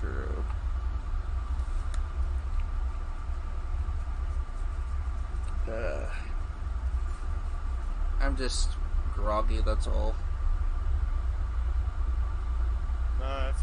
true. Uh, I'm just groggy, that's all. No, that's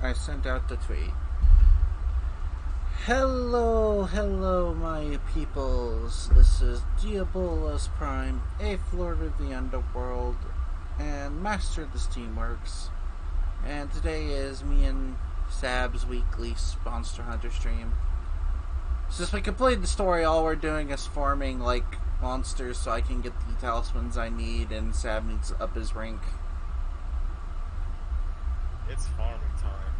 I sent out the tweet. Hello, hello, my peoples. This is Diabolos Prime, a Lord of the Underworld, and Master of the Steamworks. And today is me and Sab's weekly Monster Hunter stream. Since we completed the story, all we're doing is farming, like, monsters so I can get the talismans I need, and Sab needs up his rank. it's farming time.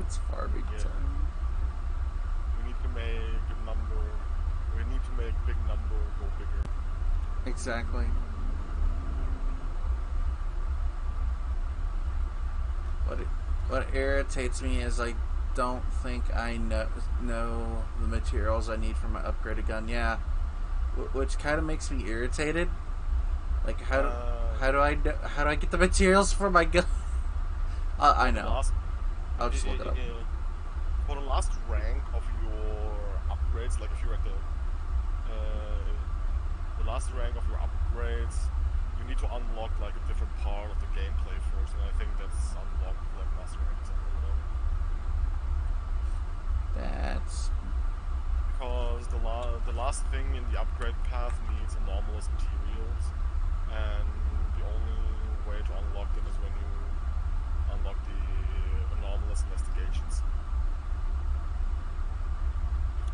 It's farming Yeah. time. We need to make a number. We need to make big number go bigger. Exactly. What it, what irritates me is I don't think I know know the materials I need for my upgraded gun. Yeah, Wh- which kind of makes me irritated. Like how do, Uh, how do I kn- how do I get the materials for my gun? uh, I know. last, I'll just look it up. For the last rank of your upgrades, like if you're at the last rank of your upgrades, you need to unlock like a different part of the gameplay first, and I think that's unlocked like master rank or something. Whatever. That's because the la- the last thing in the upgrade path needs anomalous materials, and the only way to unlock them is when you unlock the anomalous investigations.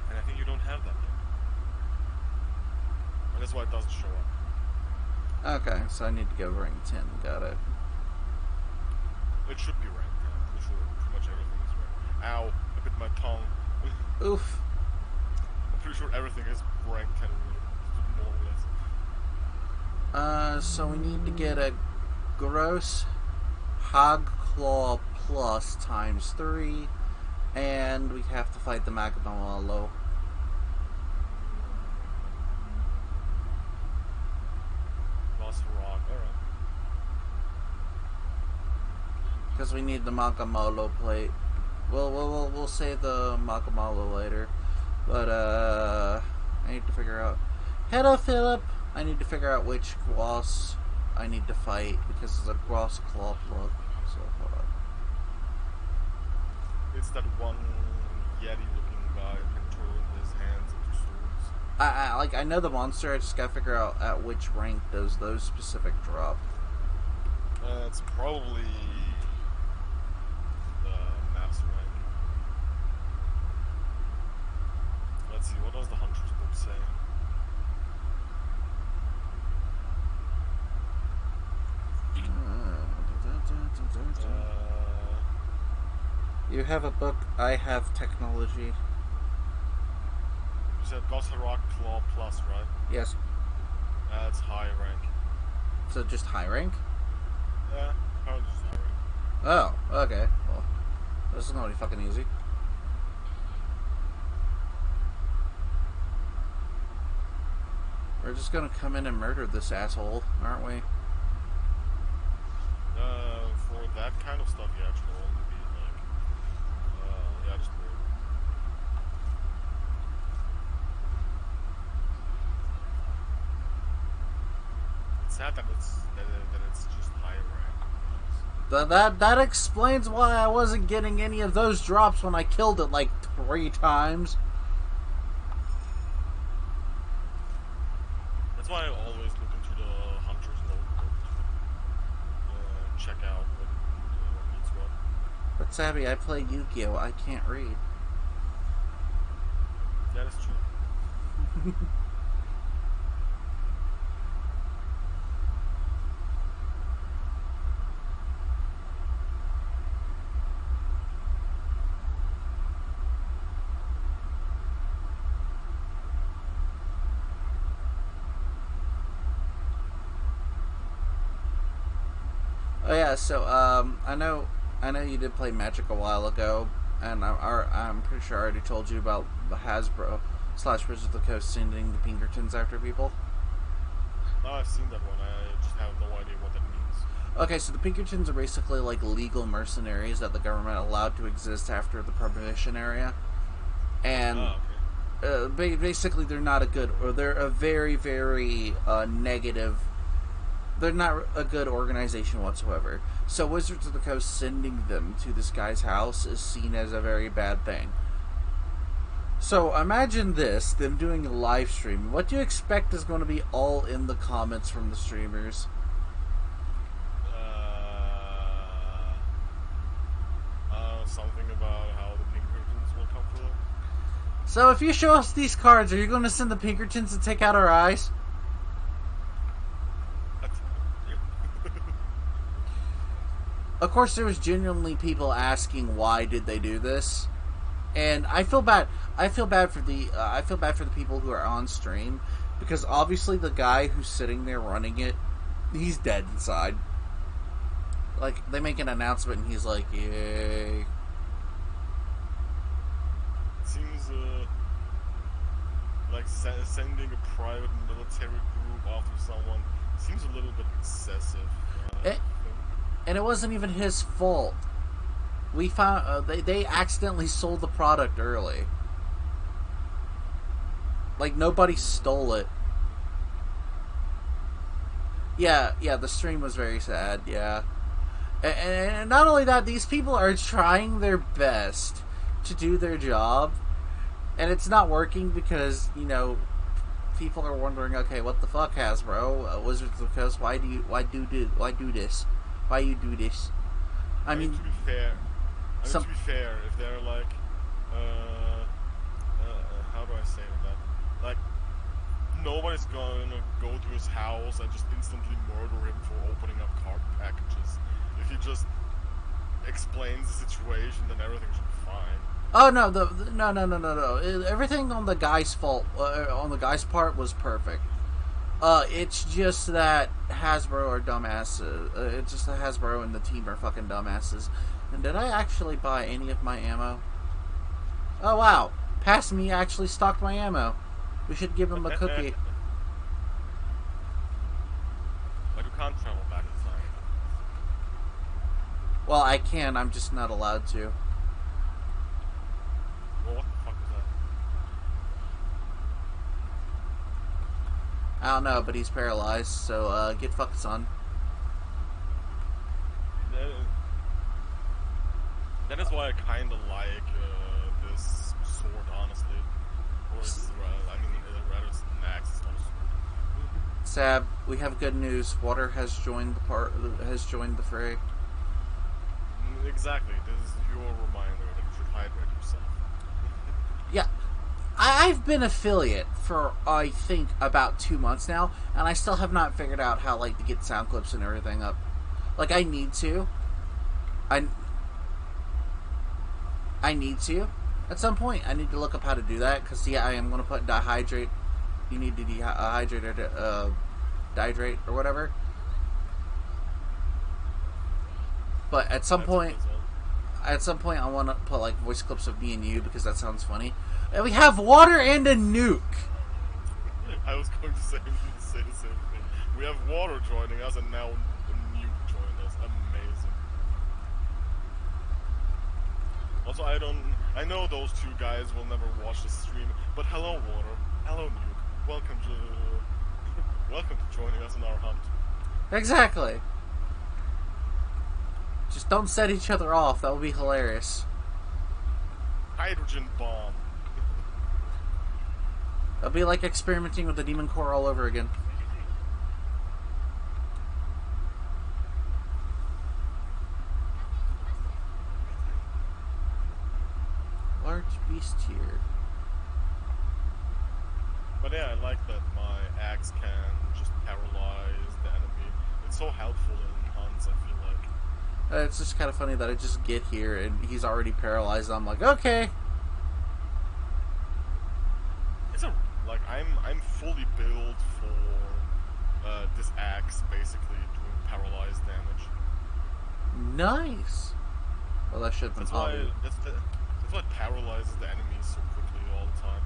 And I think you don't have that yet. And that's why it doesn't show up. Okay. So I need to go rank ten. Got it. It should be ranked. I'm pretty sure pretty much everything is ranked. Ow! I bit my tongue. Oof. I'm pretty sure everything is rank 10 more or less. Uh, so we need to get a Goss Harag claw plus times three, and we have to fight the Magnamalo. Lost rock. Alright. Because we need the Magnamalo plate. Well, we'll, we'll, we'll save the Magnamalo later. But, uh, I need to figure out. Hello, Philip! I need to figure out which Gloss I need to fight because it's a Gloss Claw plus. So hold on. It's that one Yeti-looking guy who can turn his hands into swords. I, I like I know the monster. I just gotta figure out at which rank does those specific drop. Uh, it's probably the master rank. Let's see, what does the Hunter's book say? Uh, You have a book. I have technology. you said Goss Harag Claw Plus, right? Yes. That's high rank. So just high rank. Yeah, probably just high rank. Oh, okay. Well, this is gonna be fucking easy. We're just gonna come in and murder this asshole, aren't we? Uh, for that kind of stuff, yeah, it should only be like, uh, yeah, just weird. It's sad that it's that, it- that it's just high rank. That, that that explains why I wasn't getting any of those drops when I killed it like three times. That's why I always look into the hunter's notebook to uh, check out what, uh, needs what. But Sabby, I play Yu-Gi-Oh. I can't read. That's true. Oh yeah, so um, I know, I know you did play Magic a while ago, and I'm, I'm pretty sure I already told you about the Hasbro slash Wizards of the Coast sending the Pinkertons after people. No, I've seen that one. I just have no idea what that means. Okay, so the Pinkertons are basically like legal mercenaries that the government allowed to exist after the Prohibition era, and oh, okay. uh, ba- basically they're not a good, or they're a very, very uh, negative. They're not a good organization whatsoever. So Wizards of the Coast sending them to this guy's house is seen as a very bad thing. So imagine this: them doing a live stream. What do you expect is going to be all in the comments from the streamers? Uh, uh, something about how the Pinkertons will come for them. So if you show us these cards, are you going to send the Pinkertons to take out our eyes? Of course, there was genuinely people asking why did they do this, and I feel bad. I feel bad for the. Uh, I feel bad for the people who are on stream because obviously the guy who's sitting there running it, he's dead inside. Like they make an announcement and he's like, "Yay!" Seems uh, like sending a private military group after someone seems a little bit excessive. Uh, Eh. I think. And it wasn't even his fault. We found uh, they they accidentally sold the product early. Like nobody stole it. Yeah, yeah, the stream was very sad. Yeah, and, and not only that, these people are trying their best to do their job, and it's not working because you know people are wondering, okay, what the fuck, Hasbro, uh, Wizards of the Coast, why do you why do do why do this? Why you do this? I mean, to be fair, I mean, to be fair, if they're like, uh, uh, uh, how do I say that? Like, nobody's gonna go to his house and just instantly murder him for opening up card packages. If he just explains the situation, then everything should be fine. Oh no, the, the no no no no no. Everything on the guy's fault uh, on the guy's part was perfect. Uh, it's just that Hasbro are dumbasses. Uh, it's just that Hasbro and the team are fucking dumbasses. And did I actually buy any of my ammo? Oh wow, Past me actually stocked my ammo. We should give him a cookie. But you can't travel back in time. Well, I can. I'm just not allowed to. Well, what the fuck is that? I don't know, but he's paralyzed. So uh, get fucked, son. Uh, That is why I kind of like uh, this sword, honestly. Or it's, uh, I mean, uh, rather it's an axe, it's not a sword. Sab, we have good news. Water has joined the part has joined the fray. Mm, Exactly. This is your reminder that you should hydrate yourself. Yeah. I, I've been affiliate for I think about two months now, and I still have not figured out how like to get sound clips and everything up. Like I need to. I I need to. At some point, I need to look up how to do that because yeah, I am going to put dehydrate. You need to dehydrate or uh, dehydrate or whatever. But at some That's- point, at some point I want to put like voice clips of me and you because that sounds funny. And we have water and a nuke. I was going to say, say the same thing. We have water joining us, and now a nuke joined us. Amazing. Also, I don't. I know those two guys will never watch the stream, but hello, water. Hello, nuke. Welcome to. welcome to joining us in our hunt. Exactly. Just don't set each other off. That would be hilarious. Hydrogen bomb. That'd be like experimenting with the demon core all over again. Large beast here. But yeah, I like that my axe can just paralyze the enemy. It's so helpful in hunts. I feel like. Uh, it's just kind of funny that I just get here and he's already paralyzed. I'm like, okay. It's a like I'm I'm fully built for uh, this axe, basically doing paralyzed damage. Nice. Well, that should have been That's why obvious. that's, the, that's why it paralyzes the enemies so quickly all the time.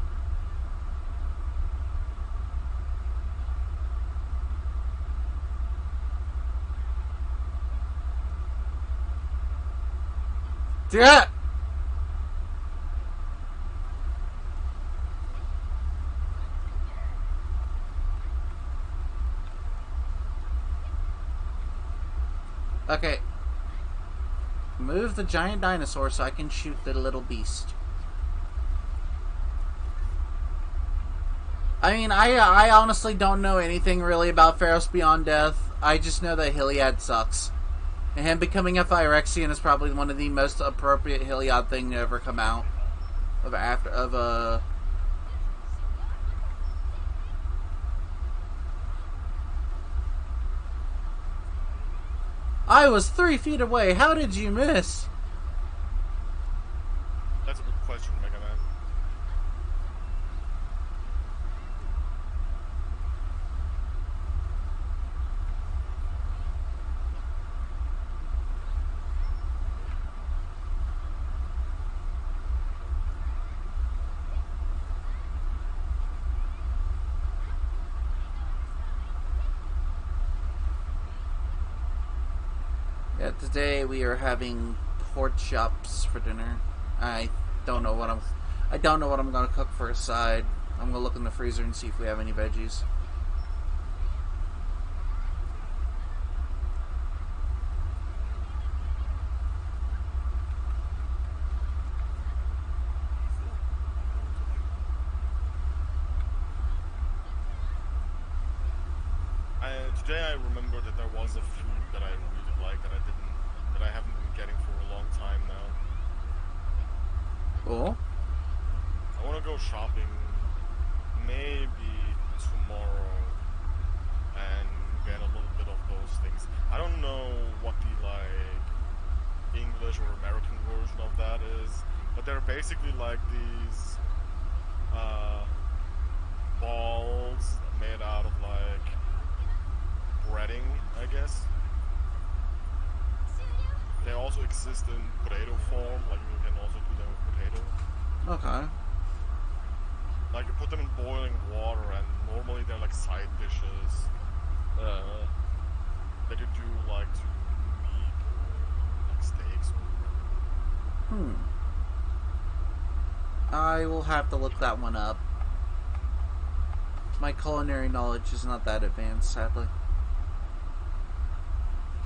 Yeah. Okay. Move the giant dinosaur so I can shoot the little beast. I mean, I I honestly don't know anything really about Theros Beyond Death. I just know that Heliod sucks. And him becoming a Phyrexian is probably one of the most appropriate Heliod thing to ever come out of after of uh I was three feet away. How did you miss? That's a good question, Mega Man. Yeah, today we are having pork chops for dinner. I don't know what I'm. I don't know what I'm gonna cook for a side. I'm gonna look in the freezer and see if we have any veggies. I, today I remember that there was a food that I really liked that I didn't, that I haven't been getting for a long time now. Cool. I want to go shopping maybe tomorrow and get a little bit of those things. I don't know what the like English or American version of that is, but they're basically like these uh, balls made out of like breading, I guess. They also exist in potato form, like you can also do them with potato. Okay. Like you put them in boiling water, and normally they're like side dishes uh, that you do like to meat or like steaks. Or Hmm. I will have to look that one up. My culinary knowledge is not that advanced, sadly.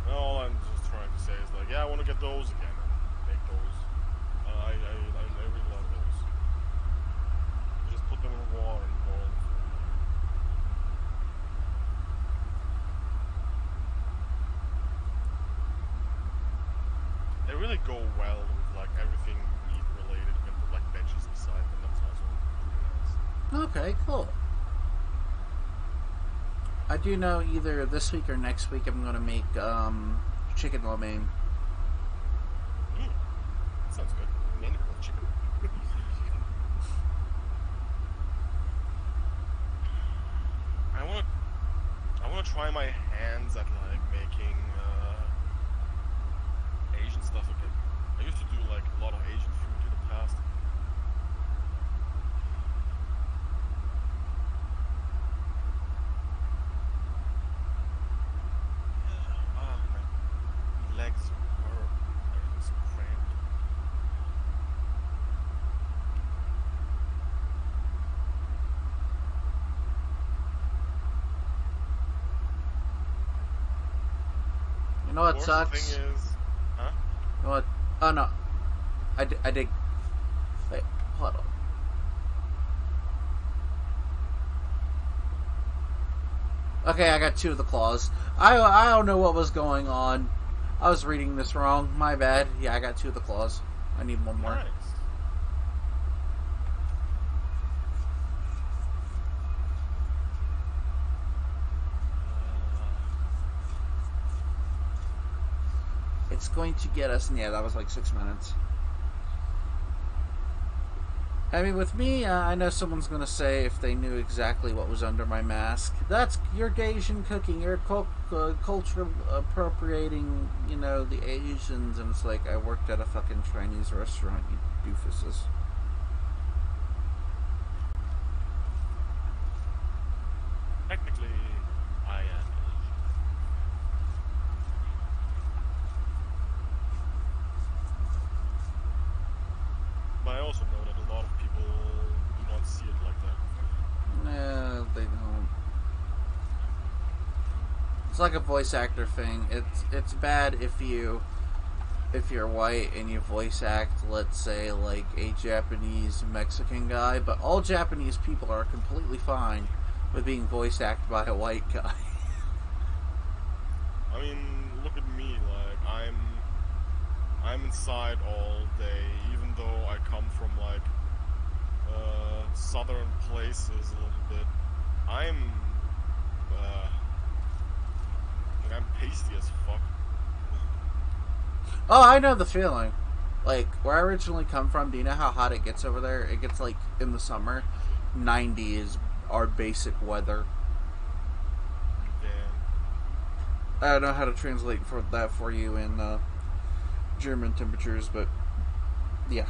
and all I'm just trying to say is like, yeah, I want to get those again and make those really go well with like everything meat related. You can put like veggies inside, and that's also really nice. Okay, cool. I do know either this week or next week I'm gonna make um, chicken lo mein. Mm. Sounds good. Mainly with chicken. I want to. I want to try my hands at like making uh, Asian stuff again. I used to do like a lot of Asian food in the past. Ah, my legs hurt. Everything's so cramped. You know what sucks? thing is, huh? You know what? Oh no, I did. I did. Wait, hold on. Okay, I got two of the claws. I I don't know what was going on. I was reading this wrong. My bad. Yeah, I got two of the claws. I need one more. Nice. It's going to get us. And yeah, that was like six minutes. I mean, with me, uh, I know someone's going to say if they knew exactly what was under my mask, that's you're Asian cooking, you're uh, culture appropriating, you know, the Asians, and it's like I worked at a fucking Chinese restaurant, you doofuses. Technically, I am. But I also know that a lot of people do not see it like that. Nah, they don't. It's like a voice actor thing. It's it's bad if you if you're white and you voice act, let's say, like a Japanese Mexican guy, but all Japanese people are completely fine with being voice acted by a white guy. I mean, look at me. Like I'm, I'm inside all day, even though I come from like uh, southern places a little bit. I'm, uh, I'm pasty as fuck. Oh, I know the feeling. Like where I originally come from, do you know how hot it gets over there? It gets like in the summer, ninety is our basic weather. Damn. I don't know how to translate for that for you in uh, German temperatures, but yeah.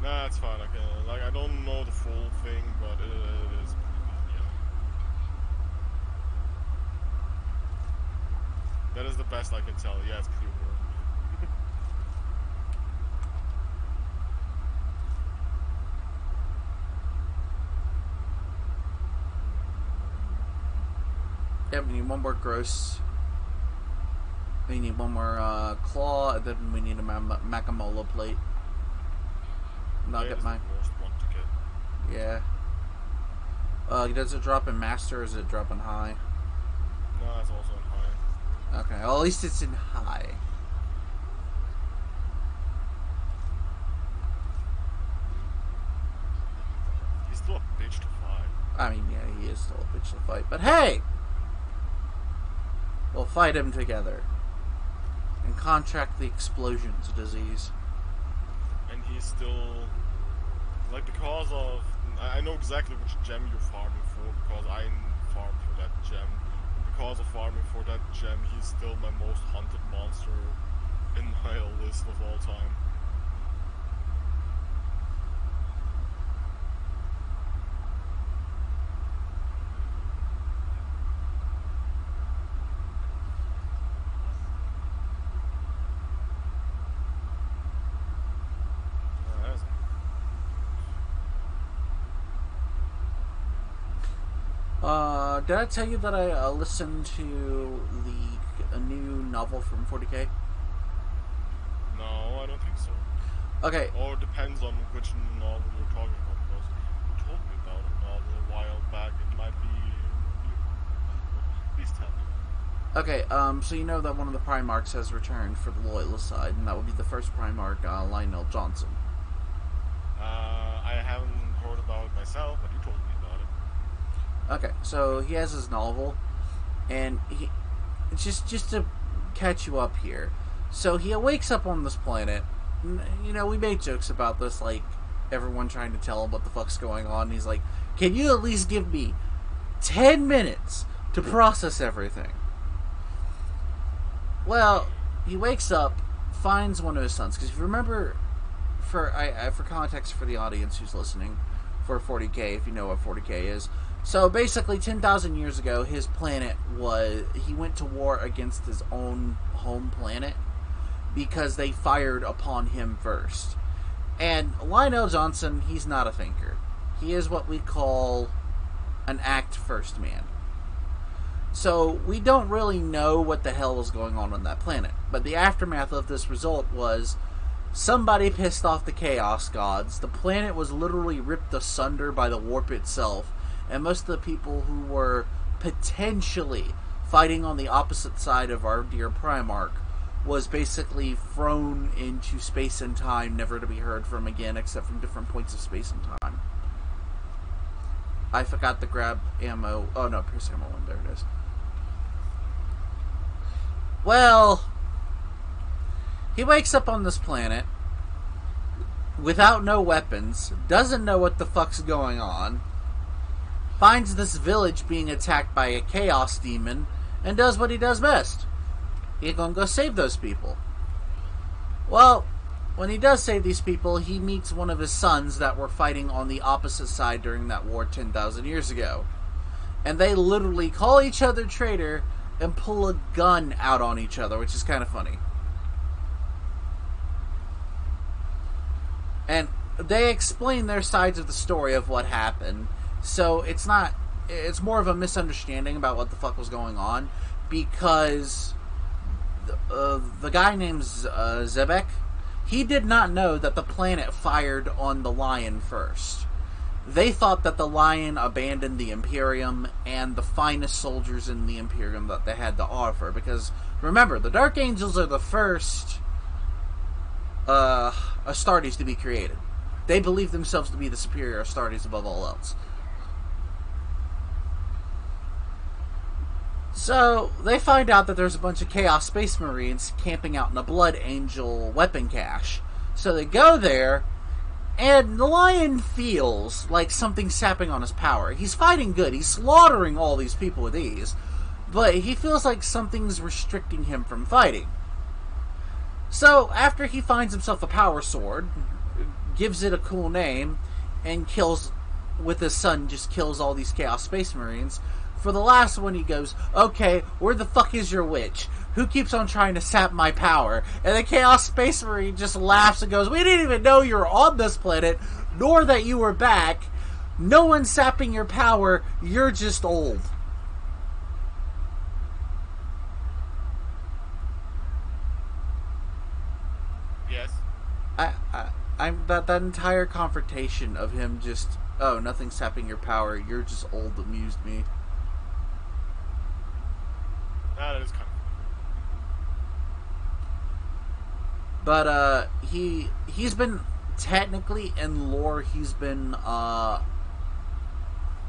Nah, it's fine. I can, like I don't know the full thing, but it, it is. Yeah. That is the best I can tell. Yeah, it's warm. Yep, we need one more gross. We need one more uh, claw, and then we need a ma- Magnamalo plate. And I'll get is my the worst one to get. yeah. Uh, does it drop in master or is it dropping high? No, it's also in high. Okay, well at least it's in high. He's still a bitch to fight. I mean, yeah, he is still a bitch to fight, but hey, we'll fight him together and contract the explosions disease. and he's still like because of I know exactly which gem you're farming for because I farm for that gem. Because of farming for that gem, he's still my most hunted monster in my list of all time. Uh, Uh, did I tell you that I uh, listened to the a new novel from 40k? no, I don't think so. Okay, Or it depends on which novel you're talking about. Because you told me about a novel a while back. It might be. Please tell me. Okay, um, so you know that one of the Primarchs has returned for the Loyalist side, and that would be the first Primarch, uh, Lion El'Jonson. Uh, I haven't heard about it myself, but you told me about it. Okay, so he has his novel, and he just just to catch you up here. So he wakes up on this planet. You know, we made jokes about this, like everyone trying to tell him what the fuck's going on. And he's like, "Can you at least give me ten minutes to process everything?" Well, he wakes up, finds one of his sons. Because if you remember, for I, I for context for the audience who's listening, for 40k, if you know what 40k is. So basically, 10,000 years ago, his planet was. He went to war against his own home planet because they fired upon him first. And Lion El'Jonson, he's not a thinker. He is what we call an act first man. So we don't really know what the hell was going on on that planet. But the aftermath of this result was somebody pissed off the Chaos Gods. The planet was literally ripped asunder by the warp itself. And most of the people who were potentially fighting on the opposite side of our dear Primarch was basically thrown into space and time, never to be heard from again, except from different points of space and time. I forgot to grab ammo. Oh no, Pierce ammo one. There it is. Well, he wakes up on this planet without no weapons, doesn't know what the fuck's going on, finds this village being attacked by a chaos demon, and does what he does best. He's gonna go save those people. Well, when he does save these people, he meets one of his sons that were fighting on the opposite side during that war 10,000 years ago. And they literally call each other traitor and pull a gun out on each other, which is kind of funny. And they explain their sides of the story of what happened. So it's not. It's more of a misunderstanding about what the fuck was going on because the, uh, the guy named uh, Zebek, he did not know that the planet fired on the lion first. They thought that the lion abandoned the Imperium and the finest soldiers in the Imperium that they had to offer. Because remember, the Dark Angels are the first uh, Astartes to be created. They believe themselves to be the superior Astartes above all else. So they find out that there's a bunch of Chaos Space Marines camping out in a Blood Angel weapon cache. So they go there, and the Lion feels like something's sapping on his power. He's fighting good, he's slaughtering all these people with ease, but he feels like something's restricting him from fighting. So after he finds himself a power sword, gives it a cool name, and kills with his son, just kills all these Chaos Space Marines. For the last one, he goes, "Okay, where the fuck is your witch? Who keeps on trying to sap my power?" And the Chaos Space Marine just laughs and goes, "We didn't even know you were on this planet, nor that you were back. No one's sapping your power. You're just old." Yes. I, I, I'm that that entire confrontation of him just, "Oh, nothing's sapping your power. You're just old." Amused me. Ah, that is kind of. But uh he he's been technically in lore he's been uh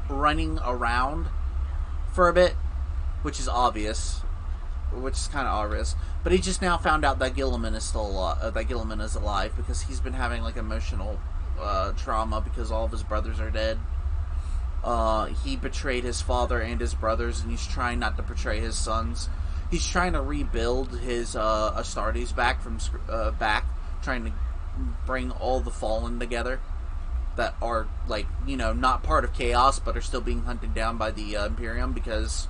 running around for a bit, which is obvious, which is kind of obvious. But he just now found out that Guilliman is still alive, uh, that Guilliman is alive because he's been having like emotional uh, trauma because all of his brothers are dead. Uh, he betrayed his father and his brothers, and he's trying not to betray his sons. He's trying to rebuild his uh, Astartes back from uh, back, trying to bring all the fallen together that are like you know not part of chaos but are still being hunted down by the uh, Imperium because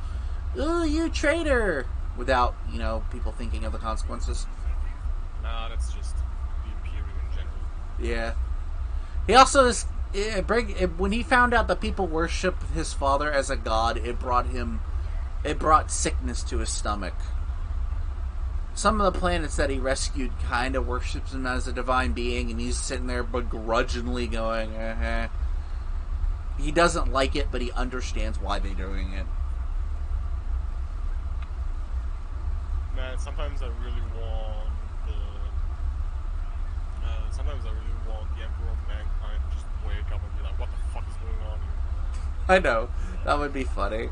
oh you traitor without you know people thinking of the consequences. Nah, that's just the Imperium in general. Yeah. He also is. It bring, it, when he found out that people worship his father as a god, it brought him. It brought sickness to his stomach. Some of the planets that he rescued kind of worships him as a divine being, and he's sitting there begrudgingly going, eh. He doesn't like it, but he understands why they're doing it. Man, sometimes I really want the. Sometimes I really want the Emperor of Mankind to just wake up and be like, "What the fuck is going on here?" I know. That would be funny.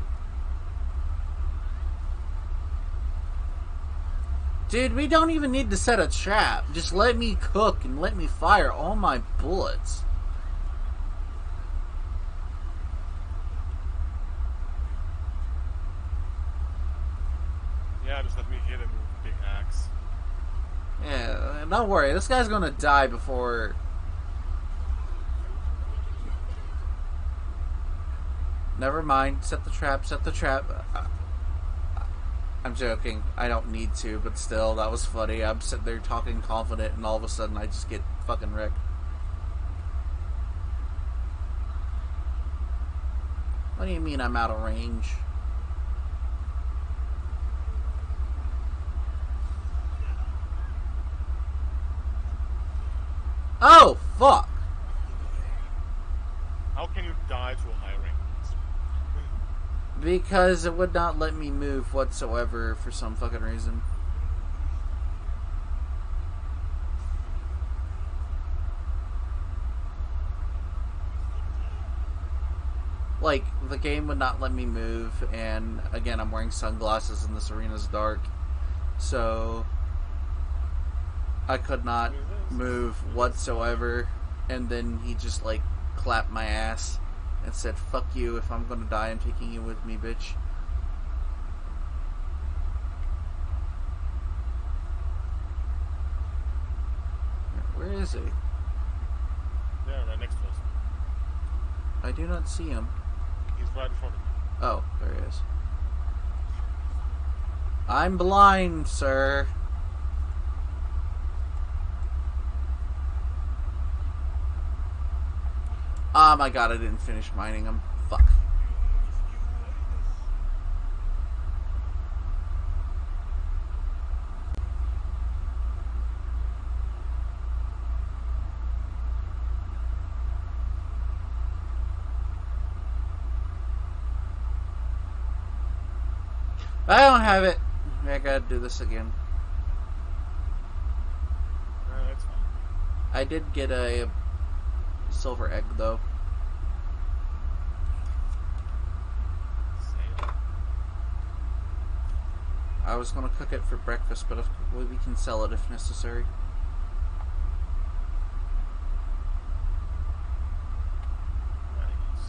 Dude, we don't even need to set a trap. Just let me cook and let me fire all my bullets. Yeah, just let me hit him with a big axe. Yeah, uh, don't worry. This guy's gonna die before. Never mind. Set the trap. Set the trap. Uh, I'm joking. I don't need to, but still, that was funny. I'm sitting there talking confident, and all of a sudden, I just get fucking wrecked. What do you mean I'm out of range? Oh, fuck! How can you die to a high rank? Because it would not let me move whatsoever for some fucking reason. Like, the game would not let me move, and again, I'm wearing sunglasses and this arena's dark. So, I could not move whatsoever, and then he just, like, clapped my ass and said, fuck you, if I'm gonna die, I'm taking you with me, bitch. Where is he? There, right next to us. I do not see him. He's right in front of you. Oh, there he is. I'm blind, sir. Oh my god, I didn't finish mining them. Fuck. I don't have it. I gotta do this again. I did get a silver egg though. I was gonna cook it for breakfast, but if, we we can sell it if necessary. Nice.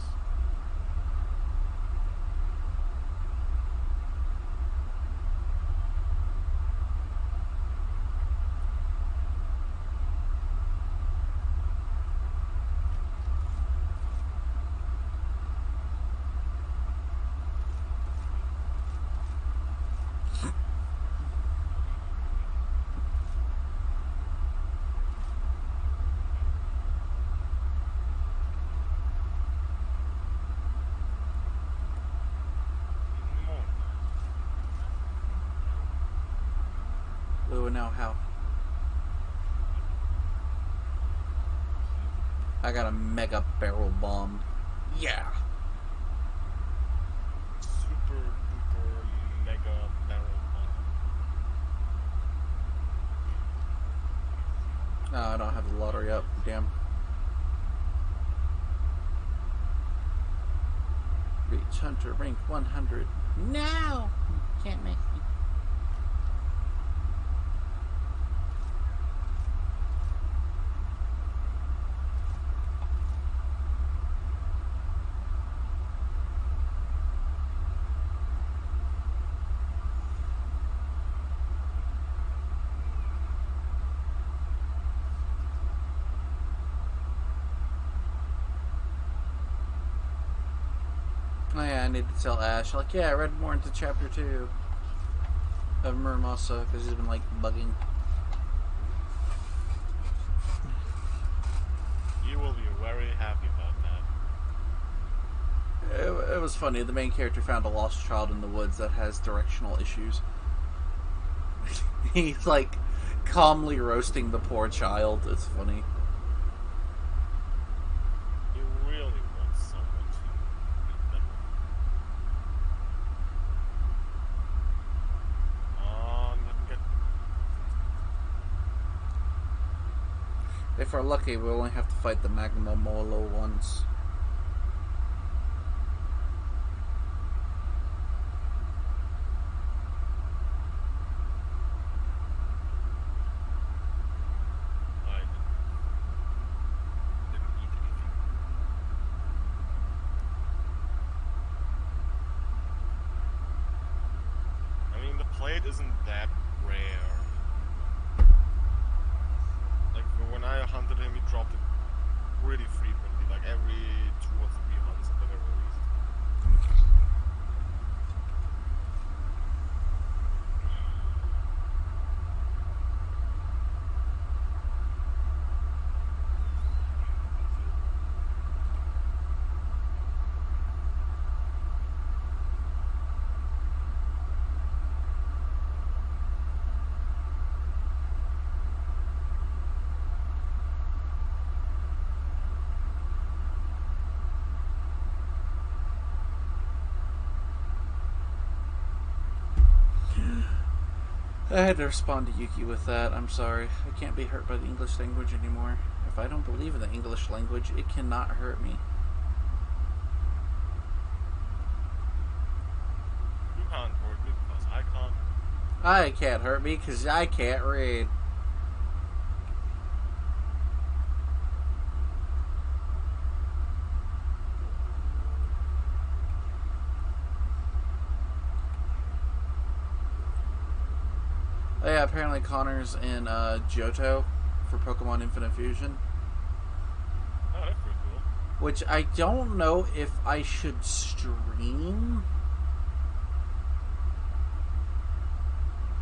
More. Ooh, now how? I got a mega barrel bomb. Yeah. Super duper mega barrel bomb. No, I don't have the lottery up. Damn. Reach Hunter rank 100. No! Can't make me. Oh yeah, I need to tell Ash. Like, yeah, I read more into chapter 2 of Muramosa because he's been, like, bugging. You will be very happy about that. It, it was funny. The main character found a lost child in the woods that has directional issues. He's like calmly roasting the poor child. It's funny. You really want someone to remember. Oh, let him get If we're lucky, we only have to fight the Magnamalo once. I didn't eat anything. I mean, the plate isn't that rare. Like, when I hunted him, he dropped it pretty frequently, like every two or three hunts at the very least. I had to respond to Yuki with that. I'm sorry. I can't be hurt by the English language anymore. If I don't believe in the English language, it cannot hurt me. You can't hurt me because I can't. I can't hurt me because I can't read. Oh Connor's in uh, Johto for Pokemon Infinite Fusion. Oh, that's pretty cool. Which I don't know if I should stream.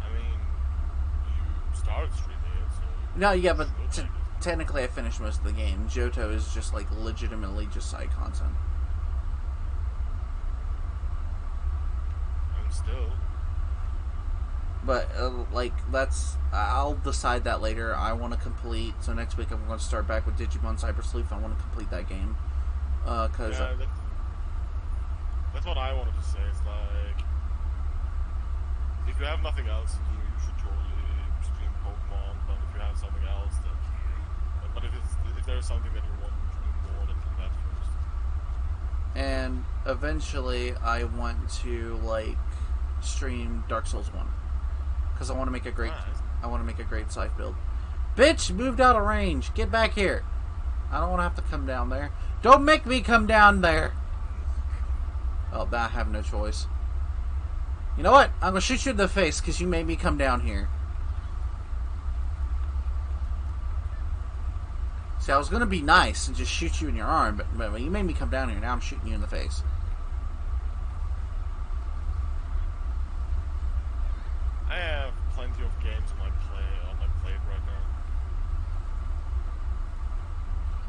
I mean, you started streaming it, so. No, yeah, but t- technically I finished most of the game. Johto is just like legitimately just side content. I mean, still. But uh, like that's I'll decide that later. I want to complete. So next week I'm going to start back with Digimon Cyber Sleuth. I want to complete that game because Yeah, that's, that's what I wanted to say. It's like, if you have nothing else to do, you should totally stream Pokemon. But if you have something else, then. But, but if it's if there's something that you want to do more, then do that first. and eventually I want to like stream Dark Souls one because I want to make a great. I want to make a great scythe build. Bitch, moved out of range. Get back here. I don't want to have to come down there. Don't make me come down there. Oh, I have no choice. You know what? I'm gonna shoot you in the face because you made me come down here. See, I was gonna be nice and just shoot you in your arm, but, but you made me come down here. Now I'm shooting you in the face. I have plenty of games on my play on my plate right now.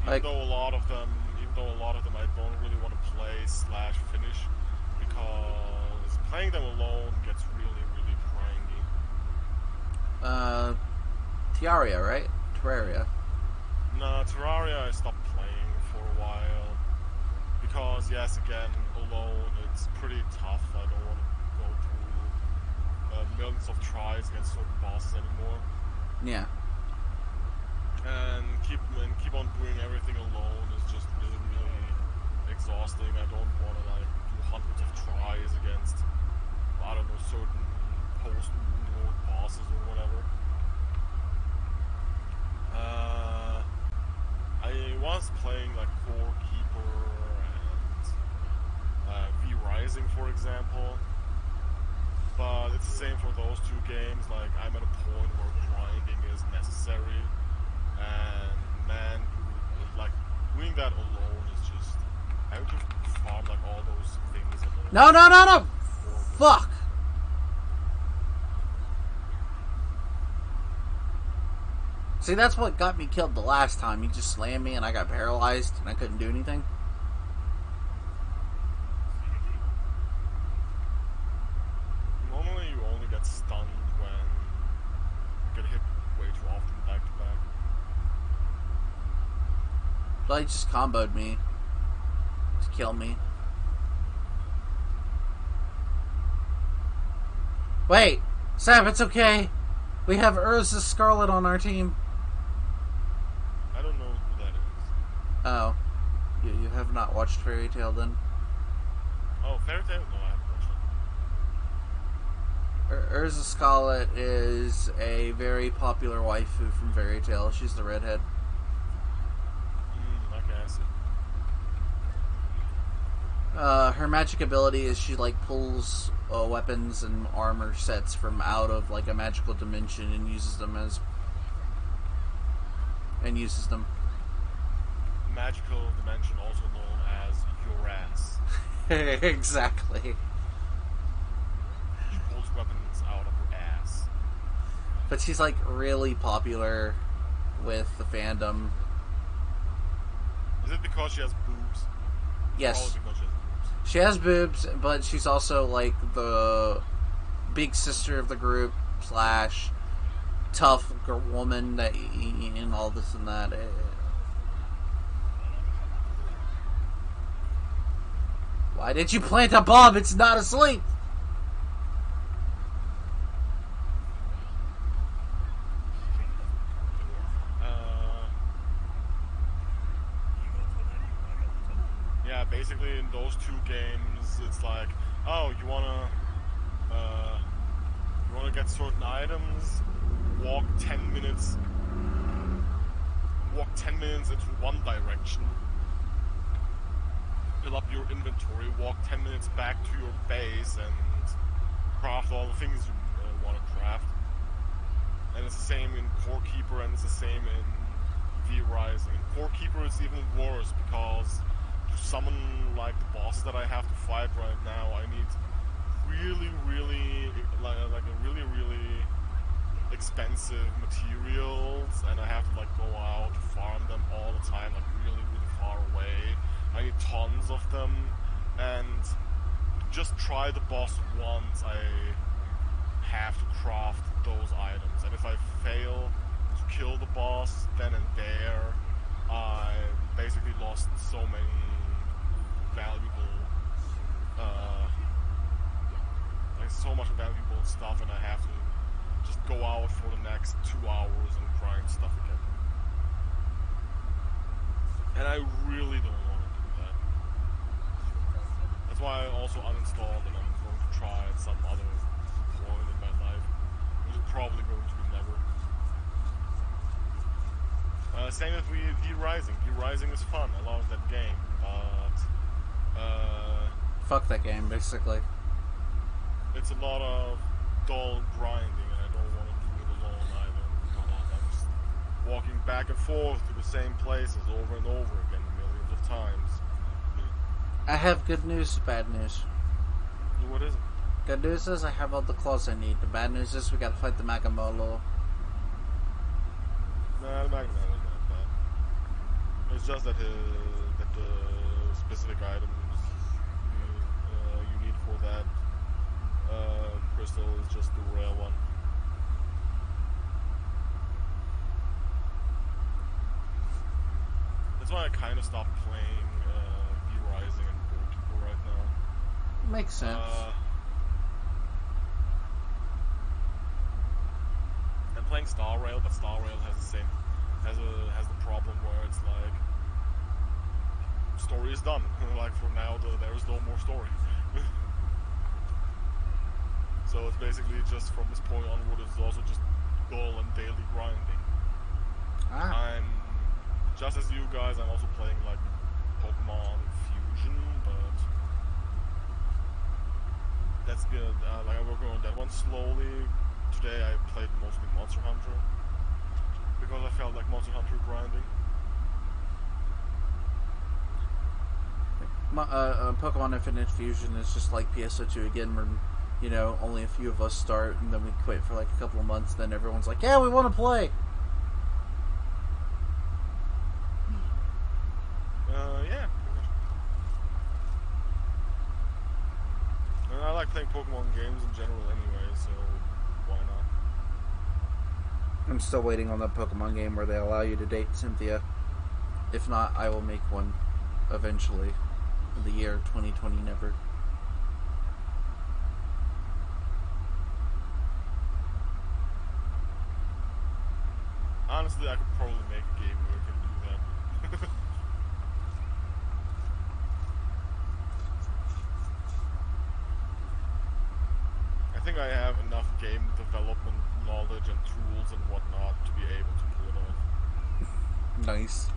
Even Like- though a lot of them, even though a lot of them I don't really want to play slash finish because playing them alone gets really really grindy. Uh, Tiaria, right? Terraria. Nah, Terraria I stopped playing for a while because yes, again alone it's pretty tough. I don't want to go through uh, millions of tries against certain bosses anymore. Yeah. And keep and keep on doing everything alone is just really really exhausting. I don't want to like do hundreds of tries against I don't know certain post moon bosses or whatever. Uh, I was playing like Core Keeper and uh, V Rising, for example. But it's the same for those two games. Like I'm at a point where grinding is necessary, and man, like doing that alone is just I have to farm like all those things alone. No, no, no, no! Fuck! See, that's what got me killed the last time. He just slammed me and I got paralyzed and I couldn't do anything. Normally, you only get stunned when you get hit way too often back to back. He just comboed me to kill me. Wait, Sam, it's okay. We have Erza Scarlet on our team. I don't know who that is. Oh, you, you have not watched Fairy Tail then? Oh, Fairy Tail? No, I haven't watched it. Ur- Erza Scarlet is a very popular waifu from Fairy Tail. She's the redhead. Mm, okay, I see. Uh, her magic ability is she like pulls uh, weapons and armor sets from out of like a magical dimension and uses them as and uses them. Magical dimension, also known as your ass. exactly. She pulls weapons out of her ass. But she's like really popular with the fandom. Is it because she has boobs? Yes, she has boobs. she has boobs, but she's also like the big sister of the group slash tough woman that and all this and that. Eh, Why did you plant a bomb? It's not asleep. Uh, yeah, basically in those two games, it's like, oh, you wanna, uh, you wanna get certain items, walk ten minutes, walk ten minutes into one direction, fill up your inventory, walk ten minutes back to your base, and craft all the things you uh, want to craft. And it's the same in Core Keeper, and it's the same in V Rising. Core Keeper is even worse because summon like the boss that I have to fight right now, I need really, really like, like a really, really expensive materials, and I have to like go out to farm them all the time, like really, really far away. I need tons of them, and just try the boss once. I have to craft those items, and if I fail to kill the boss then and there, I basically lost so many valuable, uh, like so much valuable stuff, and I have to just go out for the next two hours and grind stuff again. And I really don't want to do that. That's why I also uninstalled and I'm going to try at some other point in my life. Which is probably going to be never. Uh, same with V Rising. V Rising is fun. I love that game, uh, Fuck that game, basically. it's a lot of dull grinding, and I don't want to do it alone either. I'm just walking back and forth to the same places over and over again millions of times. I have good news, bad news. What is it? Good news is I have all the clothes I need. The bad news is we gotta fight the Magnamalo. Nah, the is not bad. It's just that his, that the specific items you, uh, you need for that uh, crystal is just the rare one. That's why I kind of stopped playing uh, V Rising and Core Keeper right now. Makes sense. Uh, I'm playing Star Rail, but Star Rail has the same has a has the problem where it's like story is done. like for now, the, there is no more story. so it's basically just from this point onward, it's also just goal and daily grinding. ah, I'm just as you guys. I'm also playing like Pokemon Fusion, but that's good. Uh, like I'm working on that one slowly. Today I played mostly Monster Hunter because I felt like Monster Hunter grinding. Uh, uh, Pokemon Infinite Fusion is just like PSO2 again, where you know only a few of us start and then we quit for like a couple of months. Then everyone's like, "Yeah, we want to play." Uh, yeah. And I like playing Pokemon games in general anyway, so why not? I'm still waiting on that Pokemon game where they allow you to date Cynthia. If not, I will make one eventually in the year 2020. Never. honestly, I could probably make a game where I can do that. I think I have enough game development knowledge and tools and whatnot to be able to pull it off. Nice.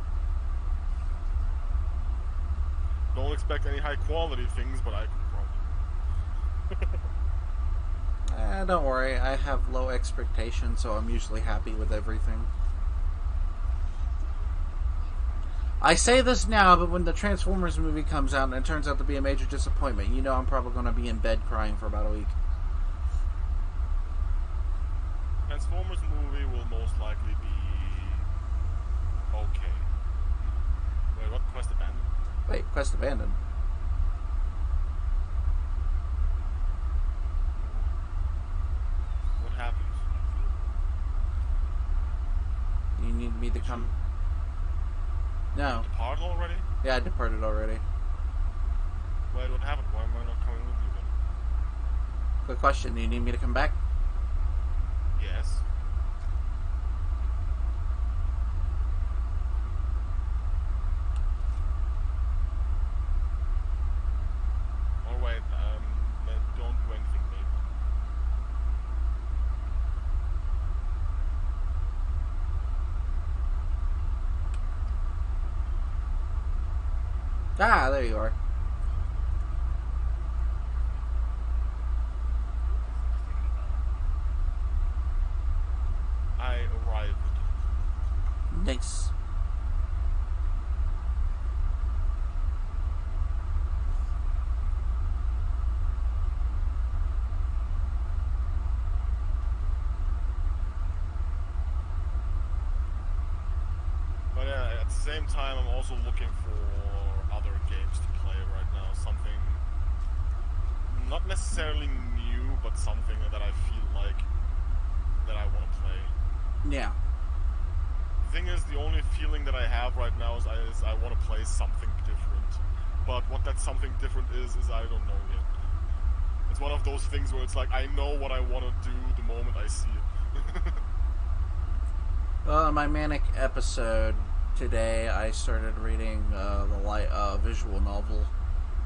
Don't expect any high quality things, but I can probably. Eh, don't worry. I have low expectations, so I'm usually happy with everything. I say this now, but when the Transformers movie comes out and it turns out to be a major disappointment, you know I'm probably going to be in bed crying for about a week. Transformers movie will most likely be okay. Wait, what? Quest abandoned? Wait, Quest abandoned. What happened? You need me to come. No. Departed already? Yeah, I departed already. Wait, what happened? Why am I not coming with you then? Quick question: Do you need me to come back? Yes. Or wait, um, uh, don't do anything maybe. Ah, there you are. I arrived. Nice. But uh, at the same time, I'm also looking for other games to play right now. Something not necessarily new, but something that I feel like that I want to play. Yeah. The thing is, the only feeling that I have right now is I, is I want to play something different. But what that something different is, is I don't know yet. It's one of those things where it's like I know what I want to do the moment I see it. Well, in my manic episode today, I started reading uh, the light uh, visual novel.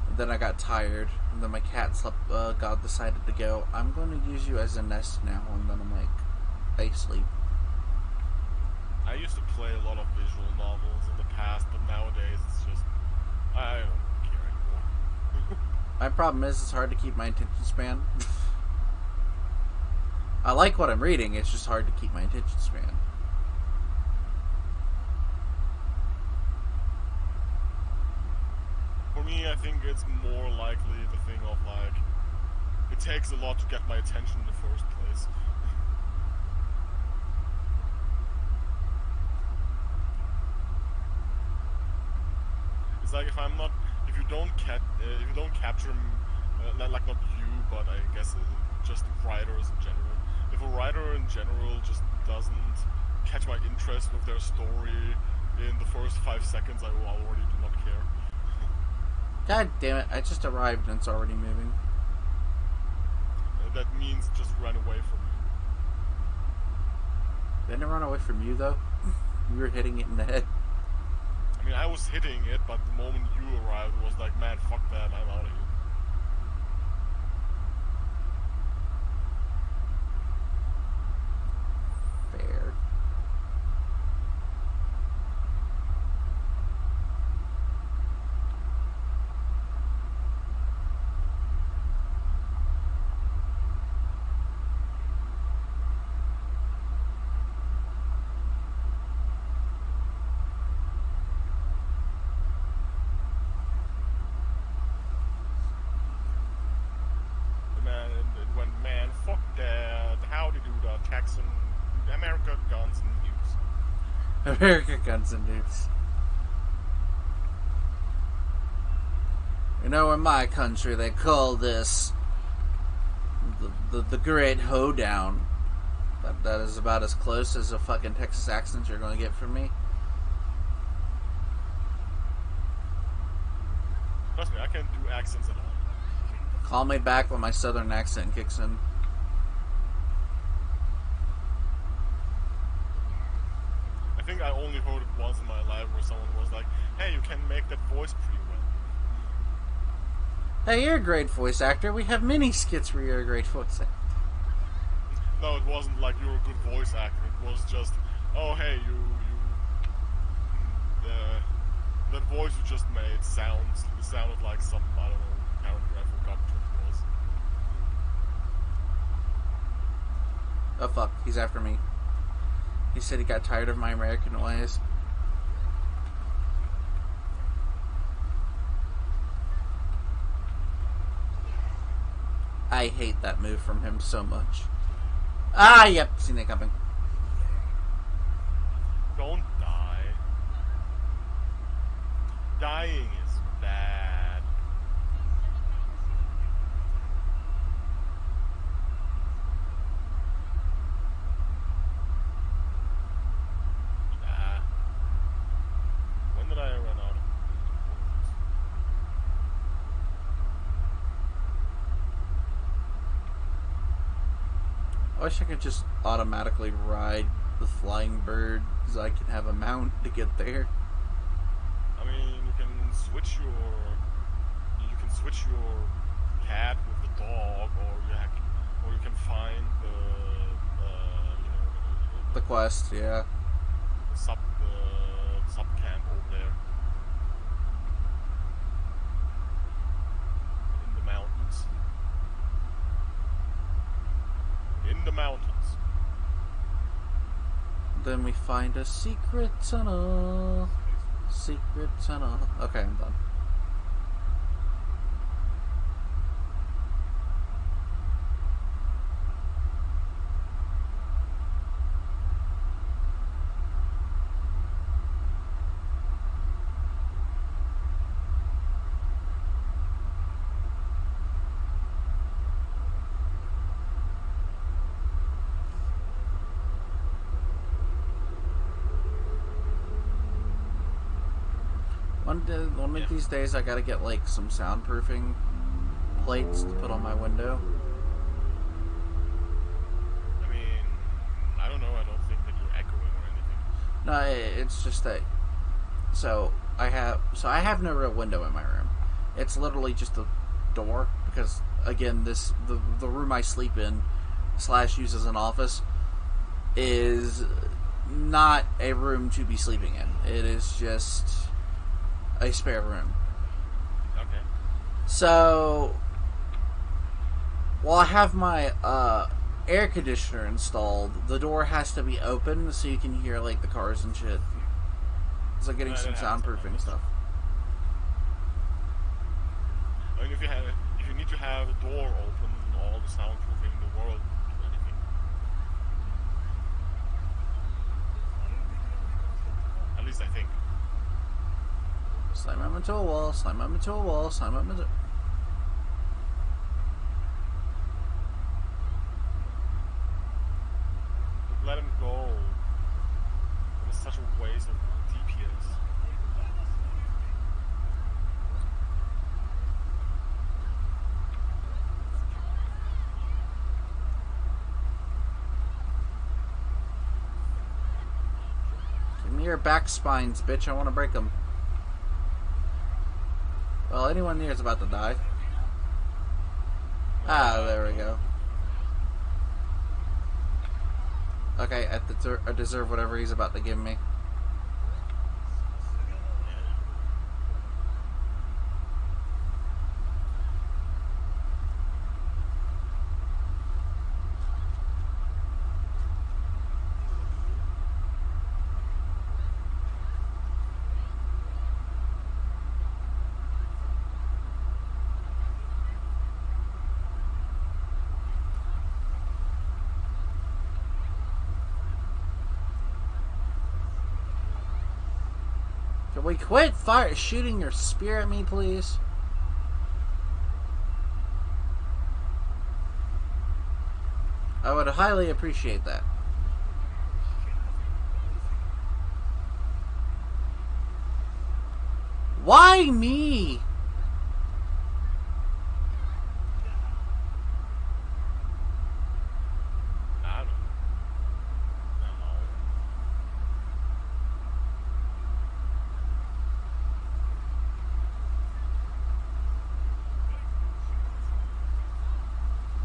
And then I got tired, and then my cat slept. Uh, God decided to go. I'm going to use you as a nest now, and then I'm like, I sleep. I used to play a lot of visual novels in the past, but nowadays it's just I don't anymore. My problem is it's hard to keep my attention span. I like what I'm reading. It's just hard to keep my attention span. For me, I think it's more likely the thing of like it takes a lot to get my attention in the first place. It's like if I'm not, you don't cat, uh, if you don't capture, uh, like not you, but I guess uh, just writers in general. If a writer in general just doesn't catch my interest with their story in the first five seconds, I will already do not care. God damn it! I just arrived and it's already moving. Uh, that means just run away from me. Didn't it run away from you though? You were hitting it in the head. I mean, I was hitting it, but the moment you arrived, it was like, man, fuck that, I'm out of here. Fair. The man, it went, man, fuck that, how to do the Texan, America guns and news. America Guns and Nukes. You know, in my country, they call this the, the, the Great Hoedown. That, that is about as close as a fucking Texas accent you're going to get from me. Trust me, I can't do accents at all. Call me back when my southern accent kicks in. I think I only heard it once in my life where someone was like, hey, you can make that voice pretty well. Hey, you're a great voice actor. We have many skits where you're a great voice actor. No, it wasn't like you're a good voice actor. It was just, oh hey, you you. mm, The voice you just made sounds it sounded like some I don't know character I forgot what it was. Oh fuck, he's after me. He said he got tired of my American ways. I hate that move from him so much. Ah, yep, seen it coming. Don't die. Dying is bad. Nah. When did I run out of bullets? I wish I could just automatically ride the flying bird because I can have a mount to get there. I mean, you can switch your you can switch your cat with the dog, or you hack, or you can find the uh, you know The quest, yeah. the sub the sub camp over there in the mountains. In the mountains. Then we find a secret tunnel. Secret tunnel. Okay, I'm done. One day, one Yeah. of these days, I gotta get like some soundproofing plates to put on my window. I mean, I don't know. I don't think that you're echoing or anything. No, it's just that. So I have, so I have no real window in my room. It's literally just a door because, again, this the the room I sleep in slash use as an office is not a room to be sleeping in. It is just a spare room. Okay. So, while I have my uh, air conditioner installed, the door has to be open so you can hear like the cars and shit. So getting I some don't have to, soundproofing stuff. I mean, if you have, if you need to have a door open, all the soundproofing in the world, anything. At least I think. Slam him into a wall. Slam him into a wall. Slam him into. Let him go. It is such a waste of DPS. Give me your back spines, bitch. I want to break them. Well, anyone near is about to die. Ah, there we go. Okay, I deserve whatever he's about to give me. Can we quit fire shooting your spear at me, please? I would highly appreciate that. Why me? I don't know. No.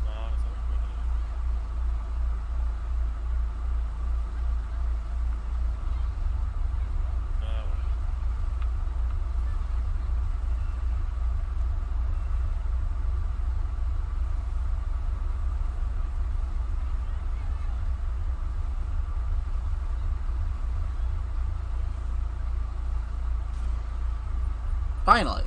No, that's not a good idea. Finally.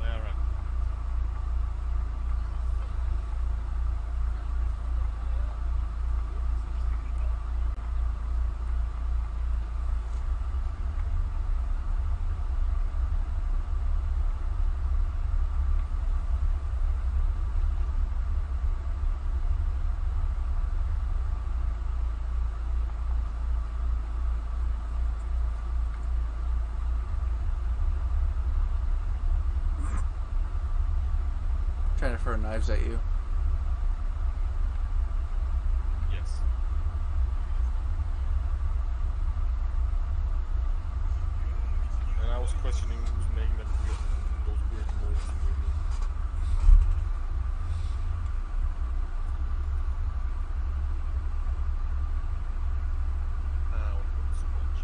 Yeah, right. Trying to throw knives at you. Yes. And I was questioning who's making that weird, those weird noises near me. I won't put so much.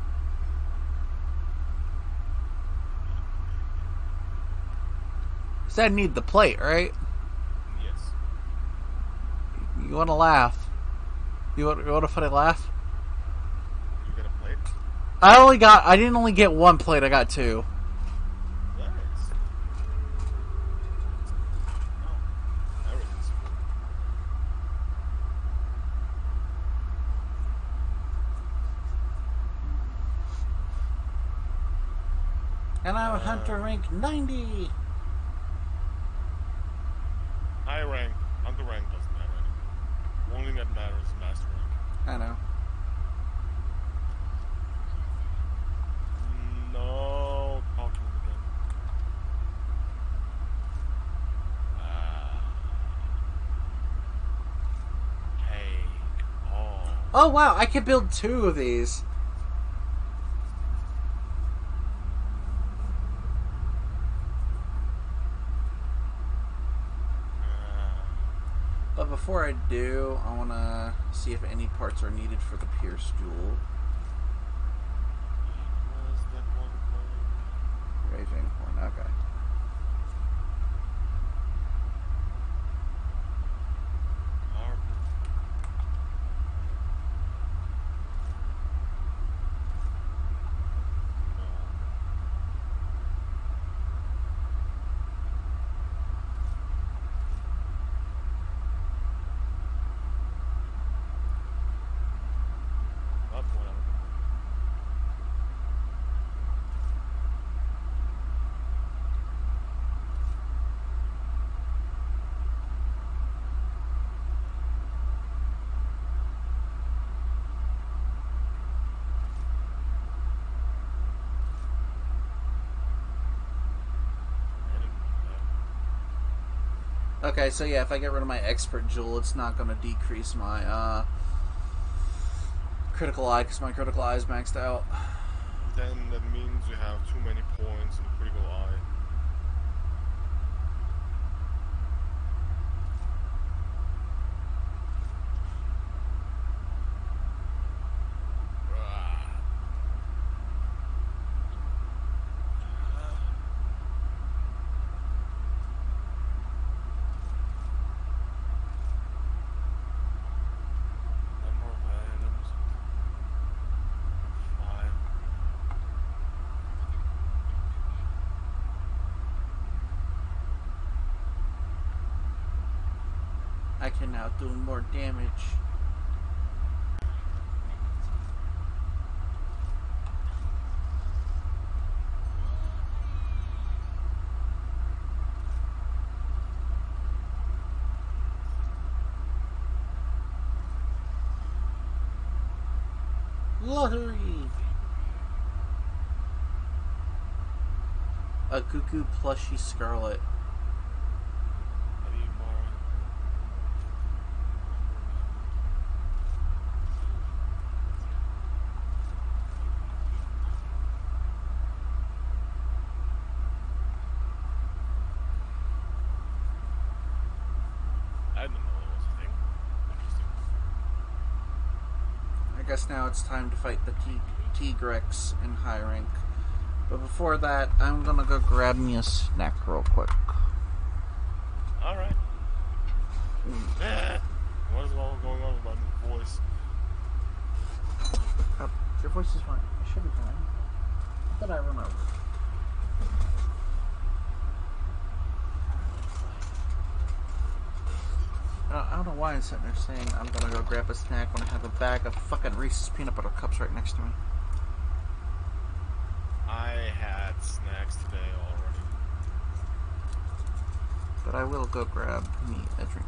Said need the plate, right? You want to laugh? You want, you want a funny laugh? You a plate? I only got. I didn't only get one plate. I got two. Nice. Oh. And I'm Hunter Rank 90. High rank, under rank doesn't matter anymore. Only that matters is master rank. I know. No, talking again. Ah. Take all. Oh wow! I could build two of these. But before I do, I want to see if any parts are needed for the Pierce Jewel. Was that one thing? Raging Horn. Okay. Harbor. No. Not one out. Okay, so yeah, if I get rid of my Expert Jewel, it's not going to decrease my uh, critical eye because my critical eye is maxed out. Then that means you have too many points in critical eye. Ah. Number of items. Five. I can now do more damage. Lottery! A cuckoo plushy scarlet. How do you borrow? I didn't know that was a thing. Interesting. I guess now it's time to fight the T- Tigrex in high rank. But before that, I'm gonna go grab me a snack real quick. Alright. Eh, what is all going on with my voice? Oh, your voice is fine. It should be fine. I thought I remember. Don't know why I'm sitting there saying I'm gonna go grab a snack when I have a bag of fucking Reese's peanut butter cups right next to me. I had snacks today already. But I will go grab me a drink.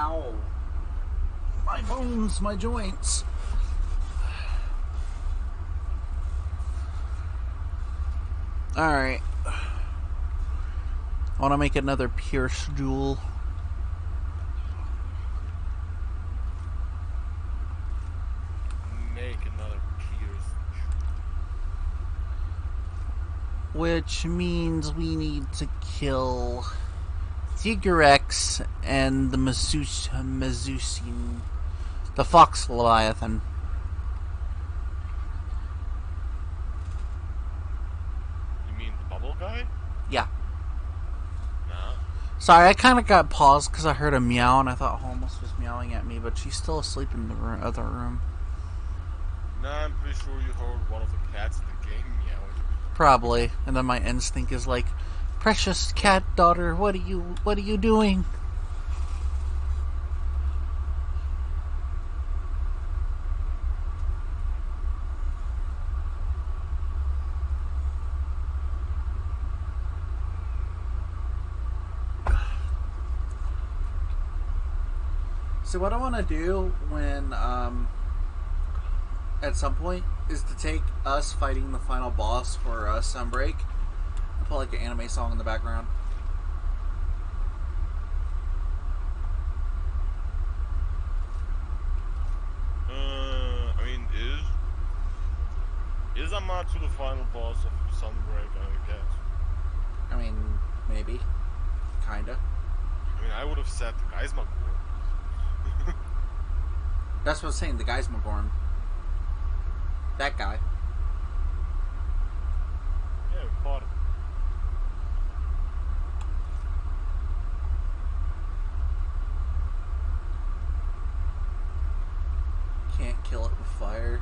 Ow. My bones, my joints. Alright. I want to make another Pierce Jewel. Make another Pierce. Which means we need to kill Tigrex and the Mizutsune. The Fox Leviathan. You mean the bubble guy? Yeah. Nah. Sorry, I kind of got paused because I heard a meow and I thought Holmes was meowing at me, but she's still asleep in the room, other room. Nah, I'm pretty sure you heard one of the cats in the game meowing. Probably. And then my instinct is like, "Precious cat daughter, what are you what are you doing?" So what I want to do when um at some point is to take us fighting the final boss for uh, Sunbreak and put like an anime song in the background. Uh, I mean, is is Amatsu the final boss of Sunbreak? I guess. I mean, maybe, kinda. I mean, I would have said Gaismagorm. That's what I'm saying. The Gaismagorm. That guy. yeah, we fought him. Can't kill it with fire.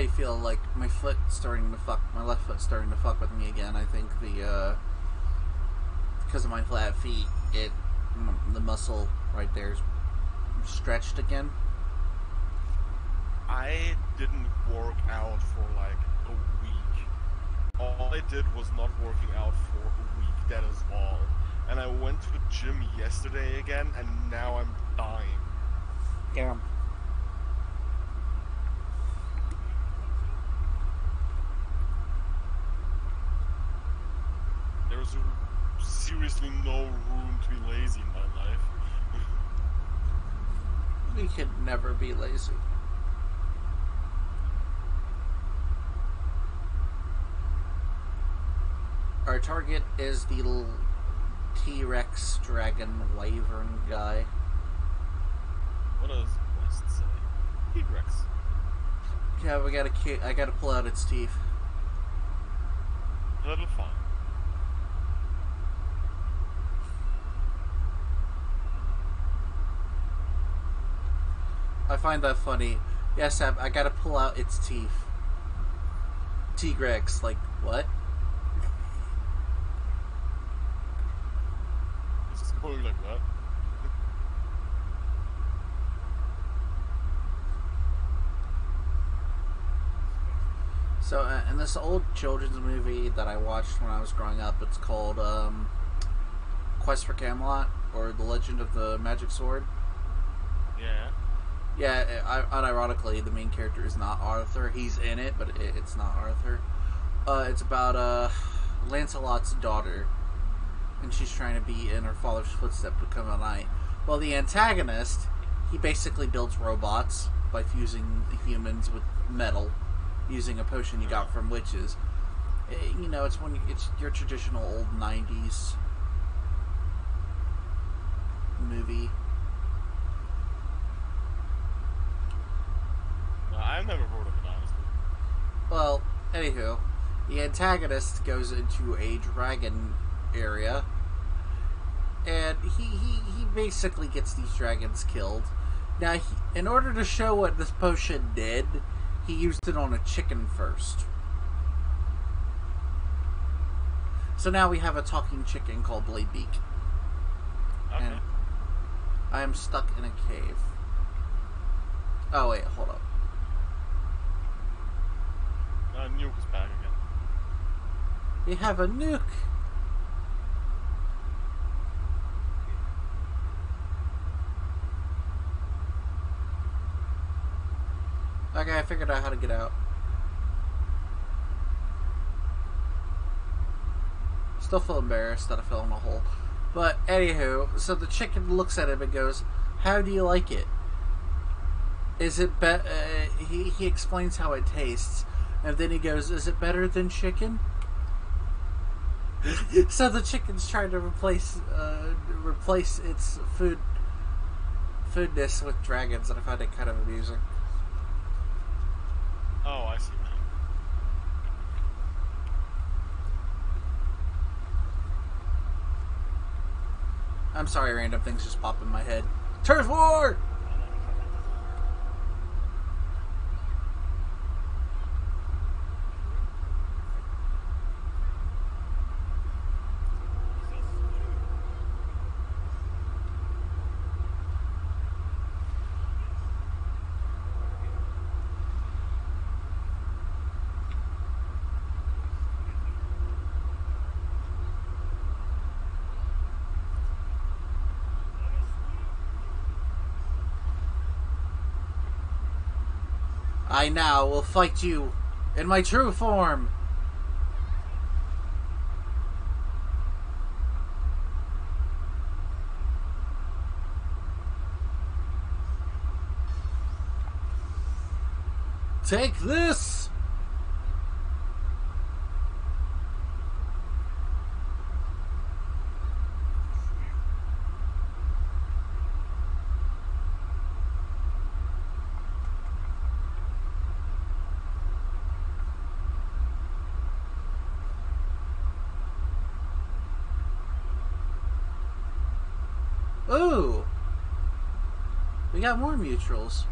I feel like my foot starting to fuck, my left foot starting to fuck with me again. I think the uh, because of my flat feet, it m- the muscle right there is stretched again. I didn't work out for like a week. All I did was not working out for a week. That is all. And I went to the gym yesterday again, and now I'm dying. Damn. There's seriously no room to be lazy in my life. Could never be lazy. Our target is the T Rex Dragon Wyvern guy. what does West say? T-Rex. Yeah, we gotta. I gotta pull out its teeth. That'll fine. I find that funny. Yes, I, I gotta pull out its teeth. T Rex, like what? It's just going like that. So, uh, in this old children's movie that I watched when I was growing up, it's called um, Quest for Camelot or The Legend of the Magic Sword. Yeah. Yeah, I, unironically, the main character is not Arthur. He's in it, but it, it's not Arthur. Uh, it's about uh, Lancelot's daughter, and she's trying to be in her father's footsteps to become a knight. Well, the antagonist, he basically builds robots by fusing humans with metal, using a potion you got from witches. Eh, You know, it's when it's your traditional old '90s movie. No, I've never heard of it, honestly. Well, anywho, the antagonist goes into a dragon area, and he, he, he basically gets these dragons killed. Now, he, in order to show what this potion did, he used it on a chicken first. So now we have a talking chicken called Bladebeak. Okay. And I am stuck in a cave. Oh, wait, hold up. Uh, Nuke is back again. We have a nuke. Okay, I figured out how to get out. Still feel embarrassed that I fell in a hole. But anywho, so the chicken looks at him and goes, "How do you like it? Is it be-? Uh, he he explains how it tastes, and then he goes, "Is it better than chicken?" so the chicken's trying to replace uh, replace its food foodness with dragons, and I find it kind of amusing. Oh, I see. I'm sorry, random things just pop in my head. Turf War! I now will fight you in my true form. Take this! We got more mutuals.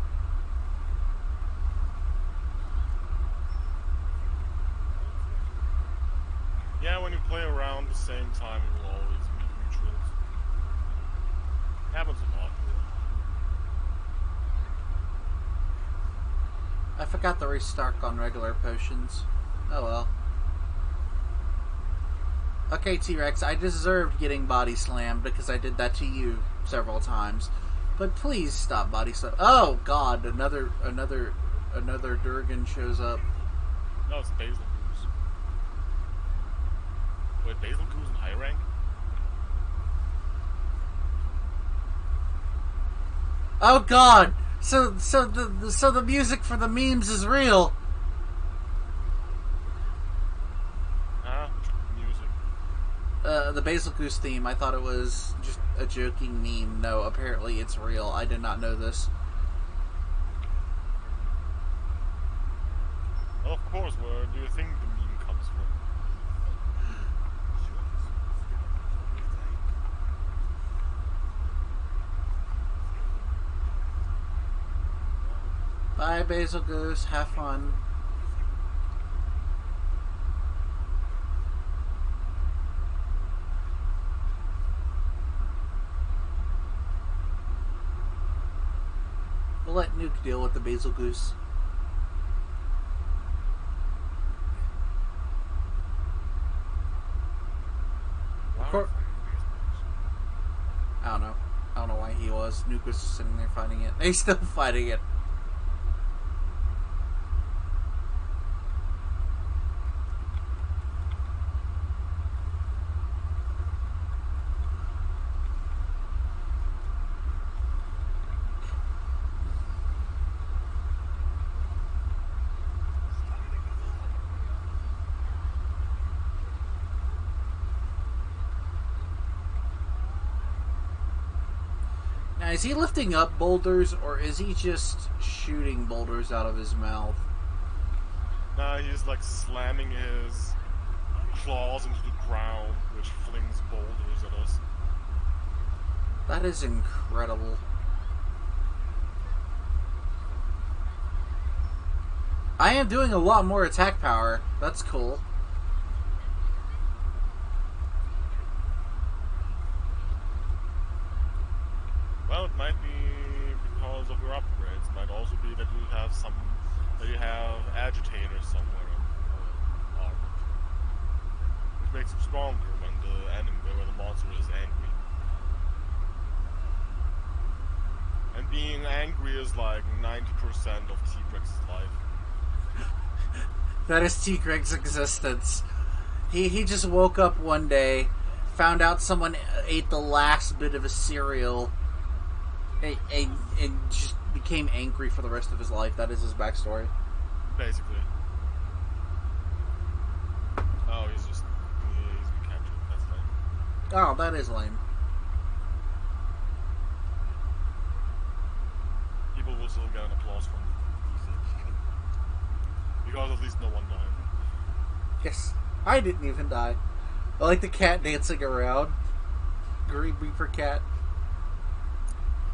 Yeah, when you play around the same time, you will always meet mutuals. It happens a lot. I forgot to restart on regular potions. Oh well. Okay, T Rex, I deserved getting body slammed because I did that to you several times. But please stop body slam. Oh God! Another, another, another Durgan shows up. No, it's Bazelgeuse. Wait, Bazelgeuse in high rank? Oh God! So, so the, the so the music for the memes is real. Ah, music. Uh, the Bazelgeuse theme. I thought it was just a joking meme. No, apparently it's real. I did not know this. Well, of course, where do you think the meme comes from? Bye, Bazelgeuse. Have fun. We'll let Nuke deal with the Bazelgeuse. Why cour- are you fighting these I don't know. I don't know why he was. Nuke was just sitting there fighting it. He's still fighting it. Now, is he lifting up boulders or is he just shooting boulders out of his mouth? Nah, he's like slamming his claws into the ground, which flings boulders at us. That is incredible. I am doing a lot more attack power. That's cool. Well, it might be because of your upgrades. It might also be that you have some, that you have agitators somewhere in uh, armor, which makes it stronger when the enemy, when the monster is angry. And being angry is like 90% of T-Rex's life. That is T. Greg's existence. He he just woke up one day, found out someone ate the last bit of his cereal, and, and, and just became angry for the rest of his life. That is his backstory. Basically. Oh, he's just, he's been captured. That's fine. Oh, that is lame. People will still get an applause from because at least no one died. Yes, I didn't even die. I like the cat dancing around. Green Reaper cat.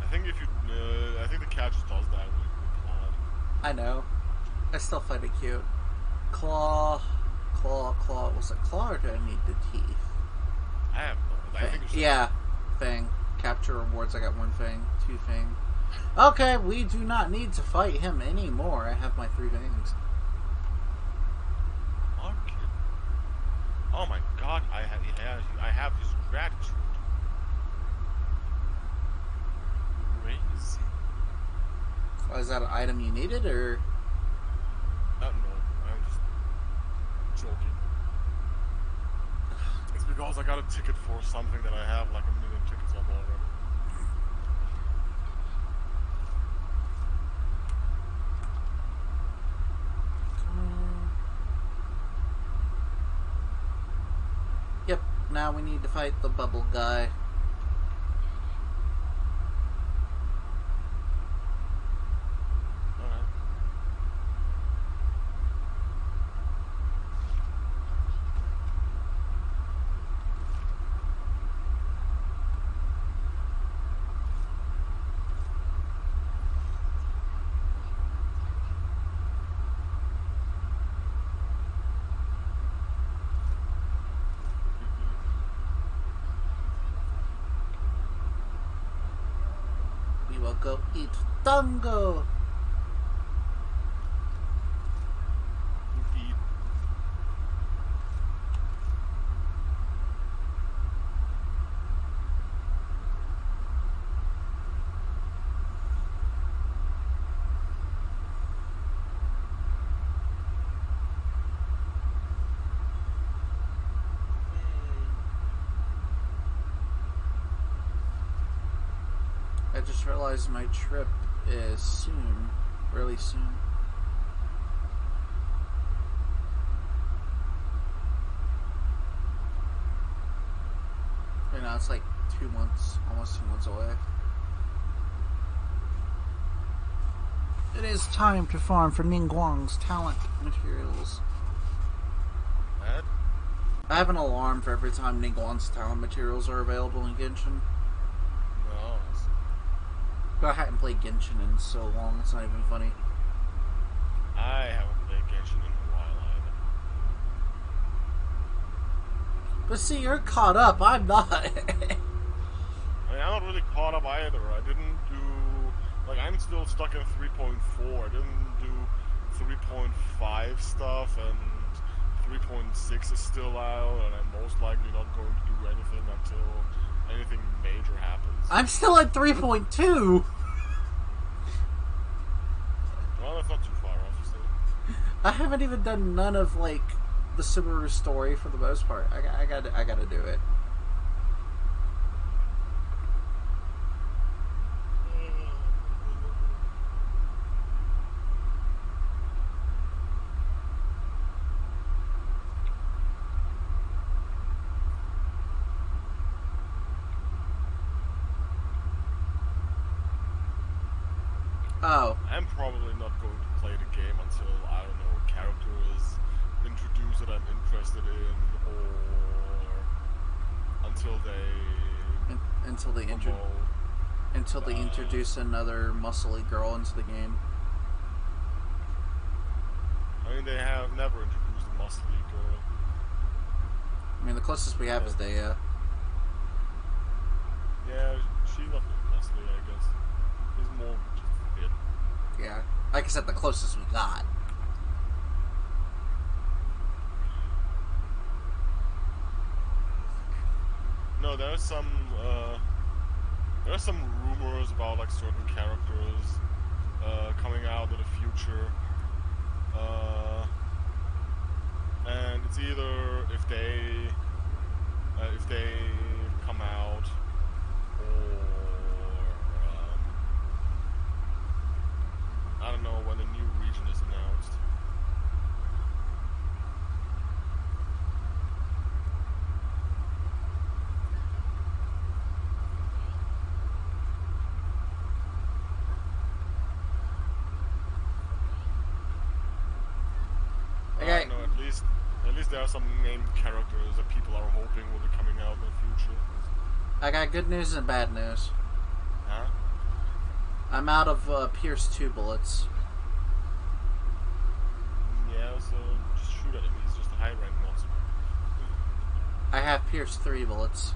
I think if you, uh, I think the cat just does that when you applaud. I know. I still find it cute. Claw, claw, claw. Was it claw or do I need the teeth? I have no. I think it's just, yeah, thing. Capture rewards. I got one thing, two thing. Okay, we do not need to fight him anymore. I have my three things. Are you kidding? Oh my god! I have, I have, I have his gratitude. Crazy. Oh, is that an item you needed, or Uh, no, I'm just joking. It's because I got a ticket for something that I have like a million tickets of already. Yep. Now we need to fight the bubble guy. Dango. Indeed. I just realized my trip is soon, really soon. Right now it's like two months, almost two months away. It is time to farm for Ningguang's talent materials. Ed? I have an alarm for every time Ningguang's talent materials are available in Genshin. But I hadn't played Genshin in so long, it's not even funny. I haven't played Genshin in a while either. But see, you're caught up, I'm not. I mean, I'm not really caught up either. I didn't do. Like, I'm still stuck in 3.4. I didn't do 3.5 stuff, and 3.6 is still out, and I'm most likely not going to do anything until anything major happens. I'm still at 3.2. well, that's not too far off. I haven't even done none of, like, the Sumeru story for the most part. I, got- I gotta, I gotta do it. Oh, I'm probably not going to play the game until, I don't know, a character is introduced that I'm interested in, or until they in, until they intro- promote until they uh, introduce another muscly girl into the game. I mean, they have never introduced a muscly girl. I mean, the closest we have is Dehya. Yeah, she's not really muscly, I guess. She's more just fit. Yeah, like I said, the closest we got. No, there's some, uh, there's some rumors about, like, certain characters, uh, coming out in the future. Uh, and it's either if they, uh, if they come out, or, um, I don't know when the new region is announced. I Okay. don't know, at least, at least there are some named characters that people are hoping will be coming out in the future. I got good news and bad news. Huh? I'm out of uh, Pierce 2 bullets. Yeah, so just shoot at him. He's just a high rank monster. I have Pierce 3 bullets.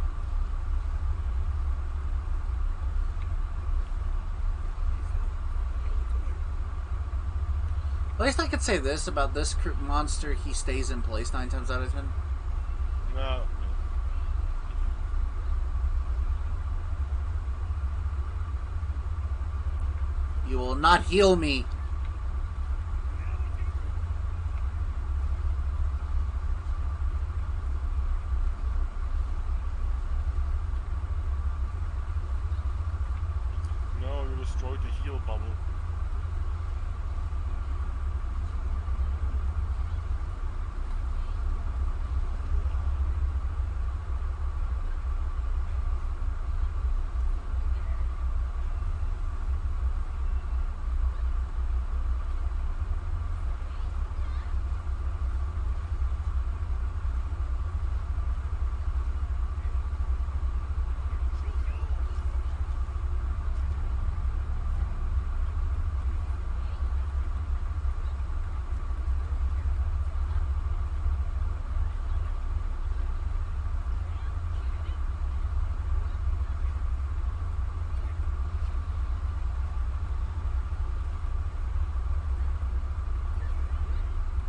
At least I could say this about this monster: he stays in place nine times out of ten. No. You will not heal me. No, you destroyed the heal bubble.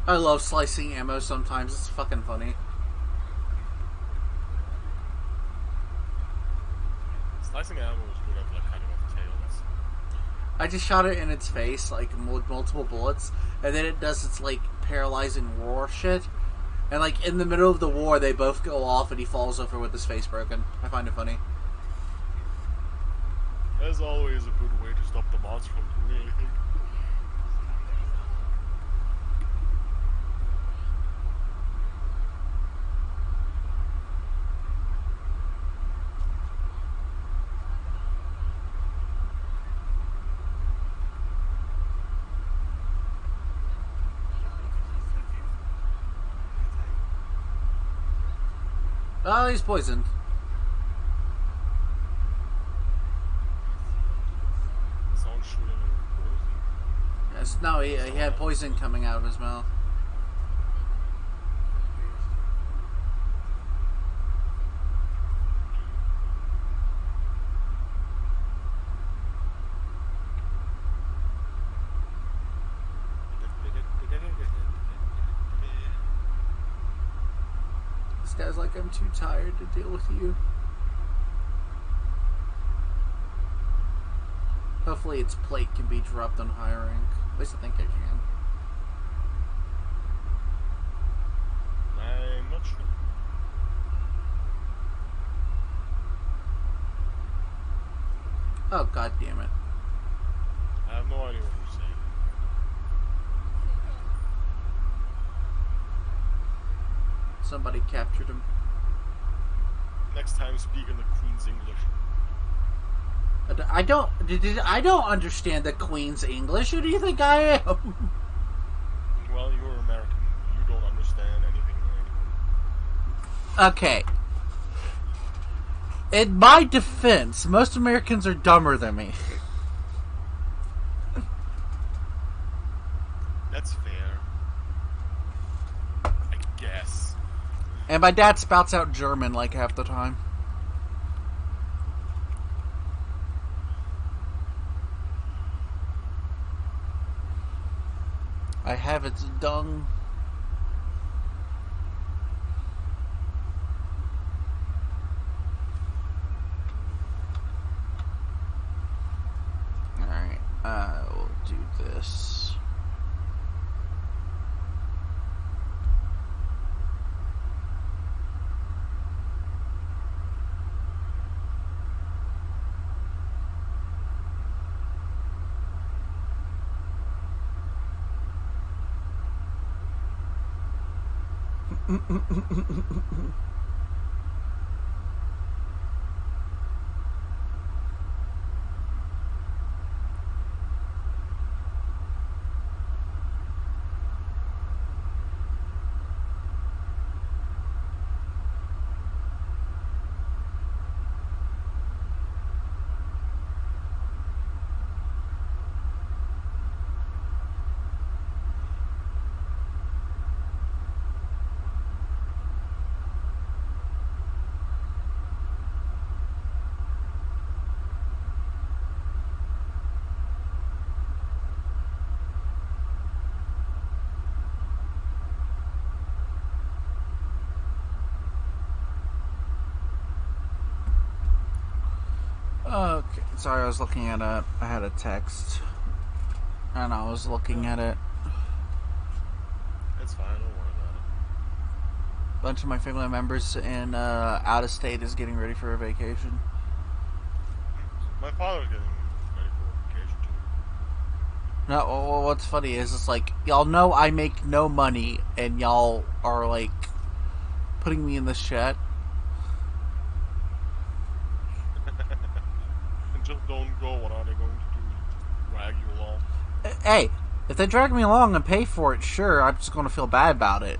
I love slicing ammo sometimes. It's fucking funny. Slicing ammo good at like cutting off tails. I just shot it in its face, like with multiple bullets, and then it does its like paralyzing roar shit. And like in the middle of the war, they both go off, and he falls over with his face broken. I find it funny. There's always a good way to stop the monster from doing anything. Oh, he's poisoned. Someone shooting a poison. Yes, no, he, he had poison coming out of his mouth. This guy's like, I'm too tired to deal with you. Hopefully, its plate can be dropped on higher rank. At least I think I can. I'm not sure. Oh, god damn it. I have no idea what you're saying. Somebody captured him. Next time, speak in the Queen's English. I don't. I don't understand the Queen's English. Who do you think I am? Well, you're American. You don't understand anything. Okay. In my defense, most Americans are dumber than me. That's fair. I guess. And my dad spouts out German like half the time. I have its dung. Alright, I will do this. Okay, sorry, I was looking at a. I had a text, and I was looking at it. It's fine. Don't worry about it. A bunch of my family members in uh, out of state is getting ready for a vacation. My father's getting ready for a vacation too. No, well, what's funny is it's like y'all know I make no money, and y'all are like putting me in this shed. and just don't go. What are they going to do? Drag you along? Hey, if they drag me along and pay for it, sure, I'm just gonna feel bad about it.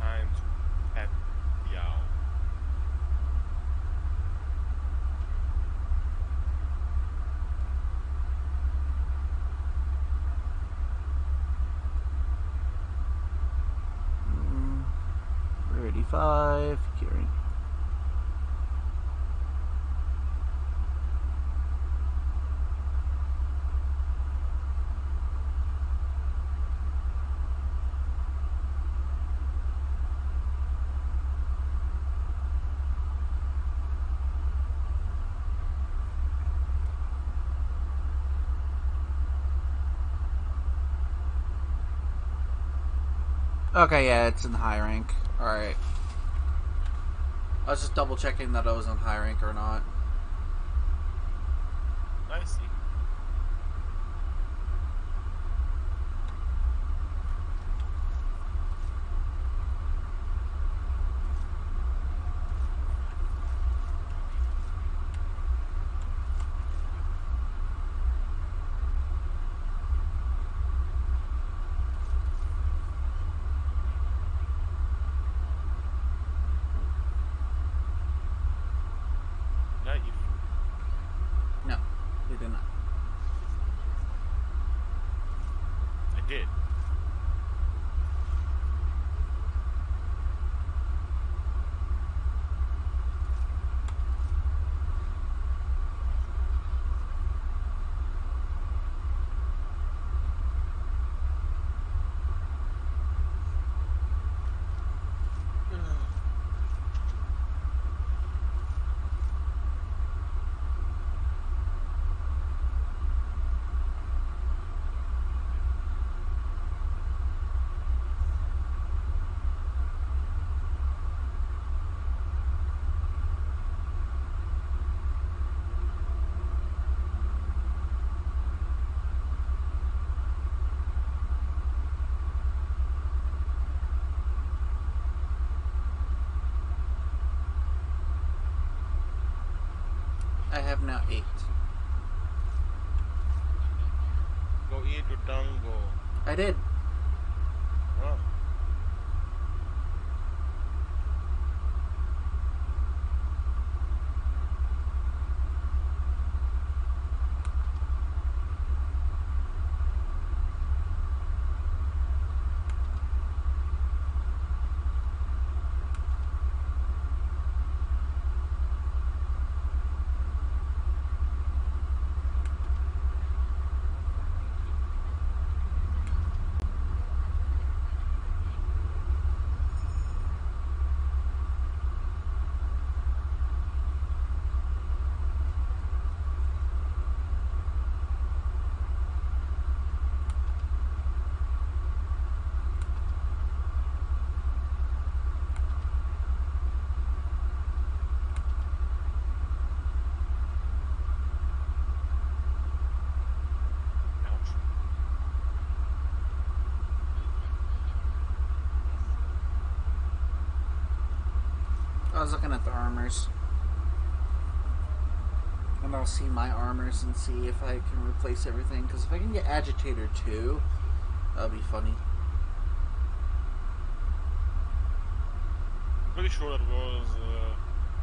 Time to pet the owl. five. Gearing. Okay, yeah, it's in high rank. Alright. I was just double checking that I was on high rank or not. I see. Yeah, if No, you did not. I did. I have now eight. Go eat your dango. I did. Oh. Ouch. I was looking at the armors. And I'll see my armors and see if I can replace everything. Because if I can get Agitator 2, that'll be funny. Pretty sure that was, uh,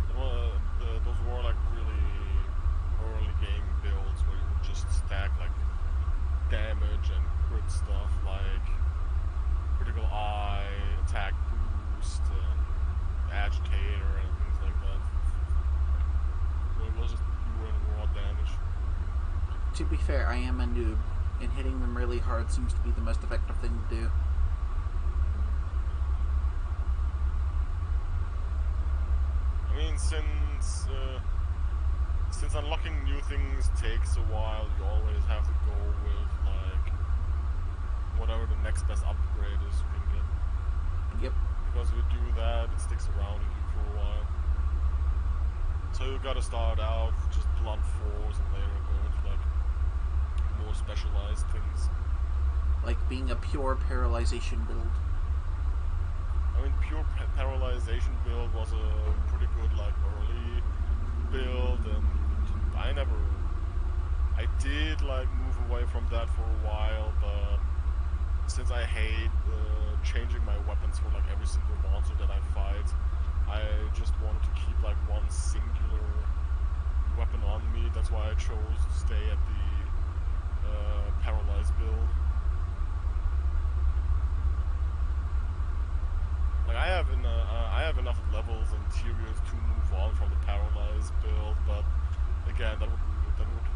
that wa- uh, those were like really early game builds where you would just stack like damage and crit stuff like critical eye, attack boost, and agitator, and things like that. So it was just pure and raw damage. To be fair, I am a noob. And hitting them really hard seems to be the most effective thing to do. I mean, since uh, since unlocking new things takes a while, you always have to go with like whatever the next best upgrade is you can get. Yep. Because if you do that, it sticks around with you for a while. So you gotta start out just blunt force and later go into like more specialized things. Like being a pure paralyzation build. I mean, pure pa- paralyzation build was a pretty good like early build, and I never, I did like move away from that for a while, but since I hate uh, changing my weapons for like every single monster that I fight, I just wanted to keep like one singular weapon on me. That's why I chose to stay at the uh, paralyzed build. Like I have in, uh, I have enough levels and materials to move on from the paralyzed build, but again, that would that would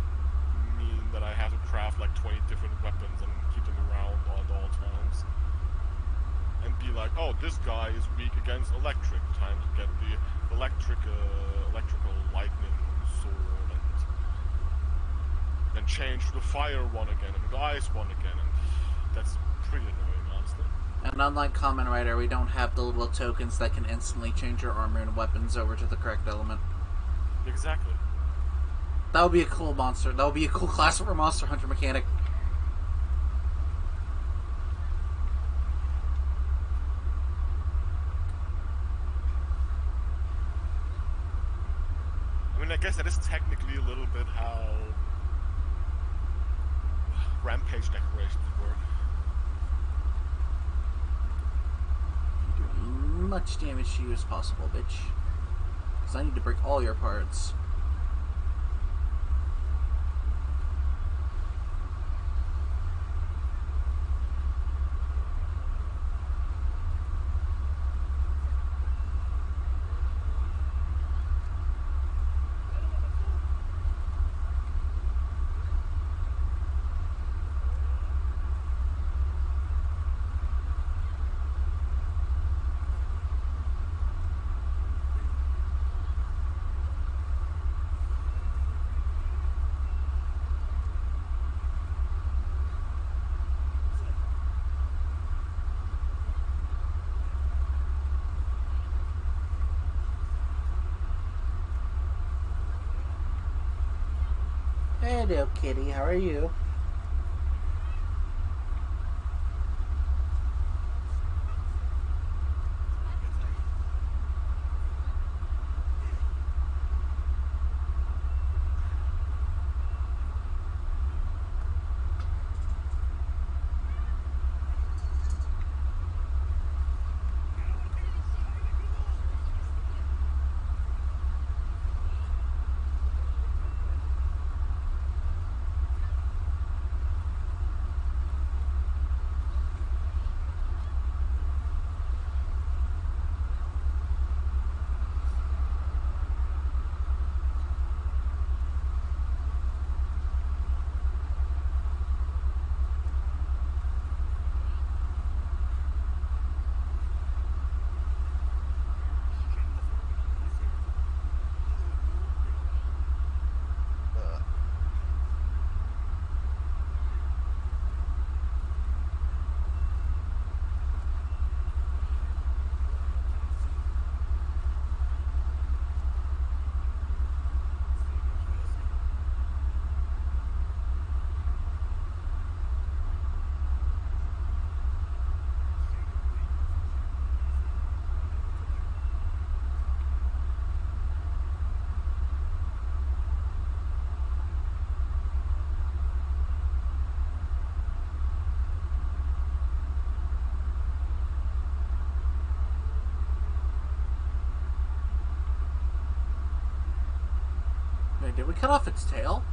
mean that I have to craft like 20 different weapons and keep them around at all times. And be like, oh, this guy is weak against electric. Time to get the electric, uh, electrical lightning then change to the fire one again and the ice one again, and that's pretty annoying, honestly. And unlike Kamen Rider, we don't have the little tokens that can instantly change your armor and weapons over to the correct element. Exactly. That would be a cool monster. That would be a cool class for Monster Hunter mechanic. I mean, I guess that is technically a little bit how rampage decorations work. Do much damage to you as possible, bitch. Because I need to break all your parts. Kitty. How are you? Cut off its tail?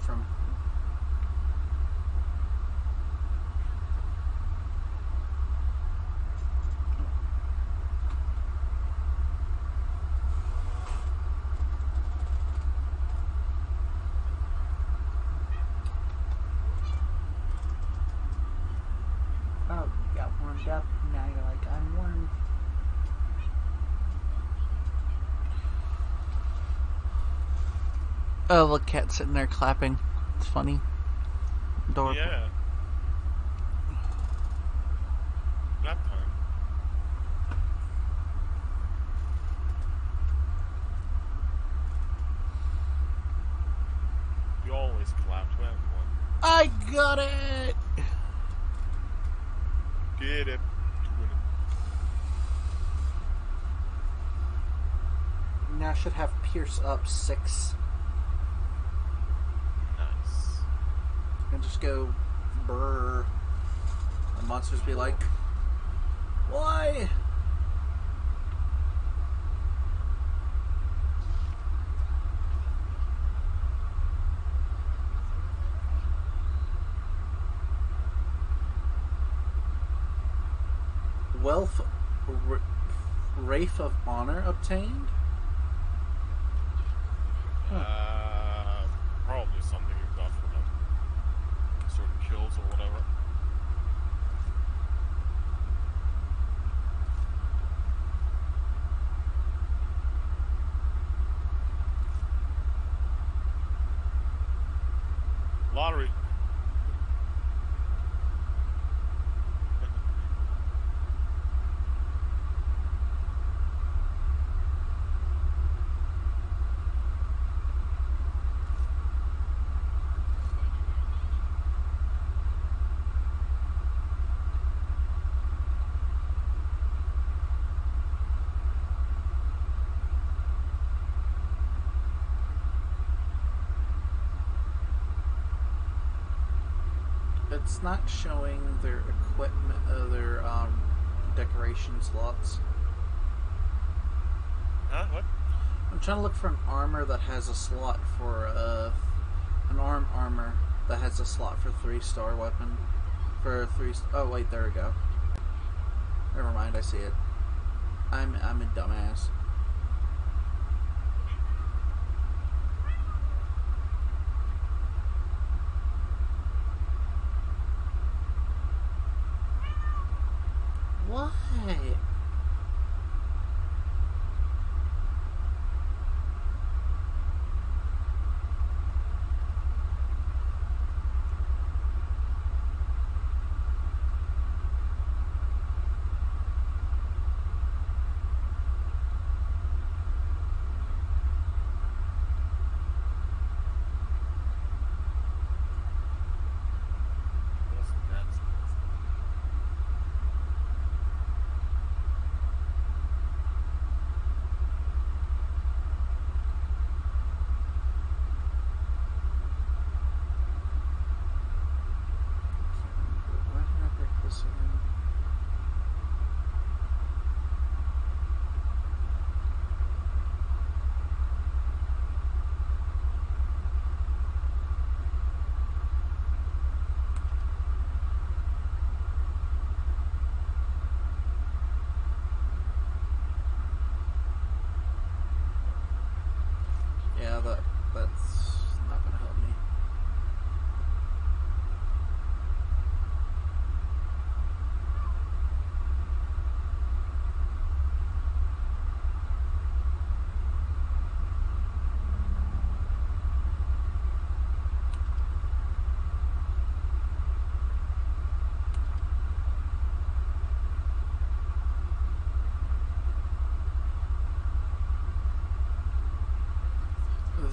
From. Oh, you got warmed up. Now you're like, I'm warm. Oh, look, cat sitting there clapping. It's funny. Adorable. Yeah. Nap time. You always clap to everyone. I got it! Get it. It. Now I should have Pierce up six Nice. and just go brrr. The monsters be like, why? Wealth R- Wraith of Honor obtained? Uh, probably something you got from like certain kills or whatever. Lottery. It's not showing their equipment, uh, their um, decoration slots. Huh? What? I'm trying to look for an armor that has a slot for uh, an arm armor that has a slot for three star weapon. For three. Oh wait, there we go. Never mind, I see it. I'm I'm a dumbass.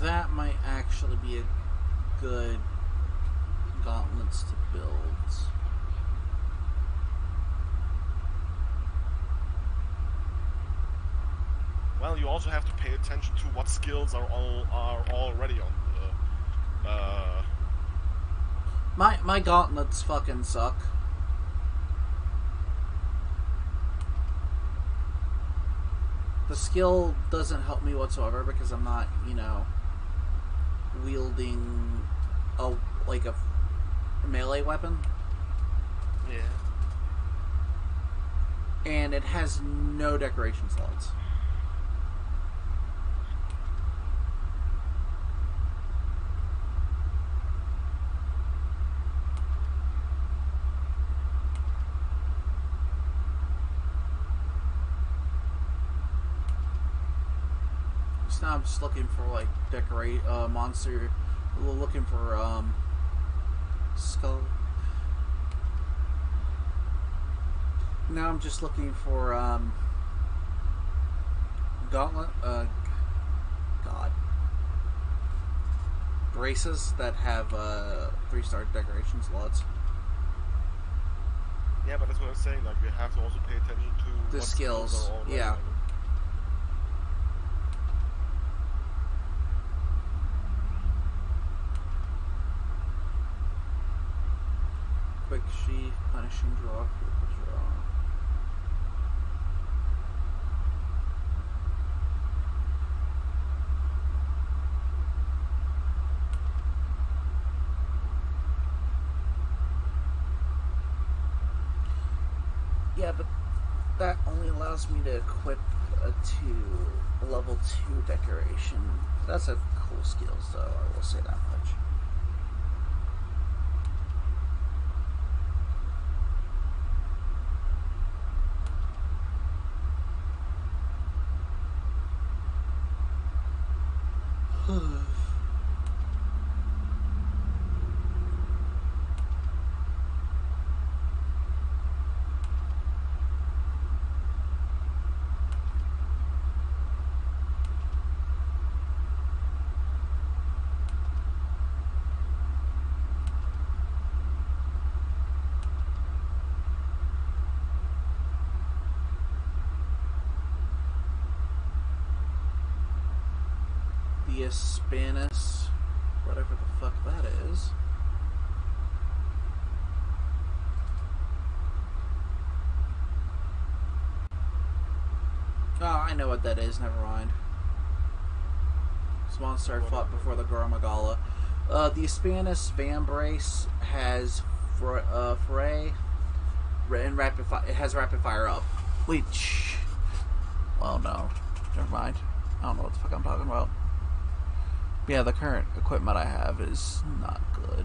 That might actually be a good gauntlets to build. Well, you also have to pay attention to what skills are all are already on the. Uh, My my gauntlets fucking suck. The skill doesn't help me whatsoever because I'm not, you know, wielding a like a melee weapon, Yeah. and it has no decoration slots. So now I'm just looking for like decorate uh, monster, looking for um skull. Now I'm just looking for um gauntlet. Uh, God, braces that have uh three star decoration slots. Yeah, but that's what I'm saying. Like, we have to also pay attention to The skills, yeah it. Quick draw. Yeah, but that only allows me to equip a two, a level two decoration. That's a cool skill, though. I will say that much. The whatever the fuck that is. Oh, I know what that is. Never mind. This monster I fought before the Gore Magala. Uh, the Hispanus Vambrace has fr- uh, Fray and rapid fire. It has rapid fire up. Shh. Well, no. Never mind. I don't know what the fuck I'm talking about. Yeah, the current equipment I have is not good.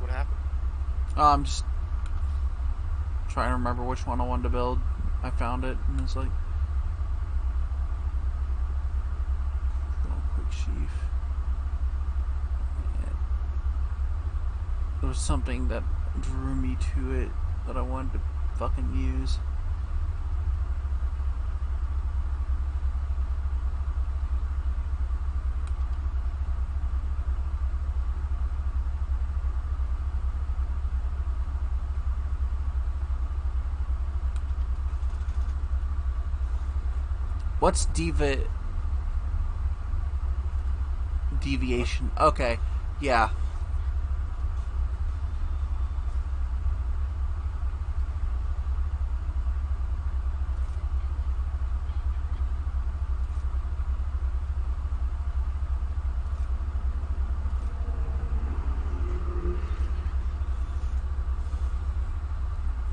What happened? Uh, I'm just trying to remember which one I wanted to build. I found it, and it's like. Quick sheath. There was something that drew me to it that I wanted to fucking use. What's diva deviation? Okay, yeah.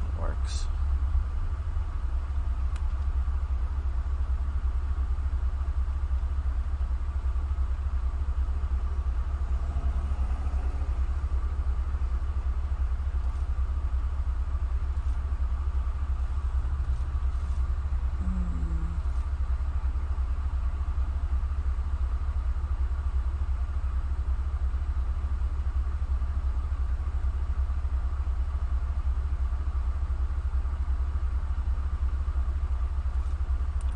That works.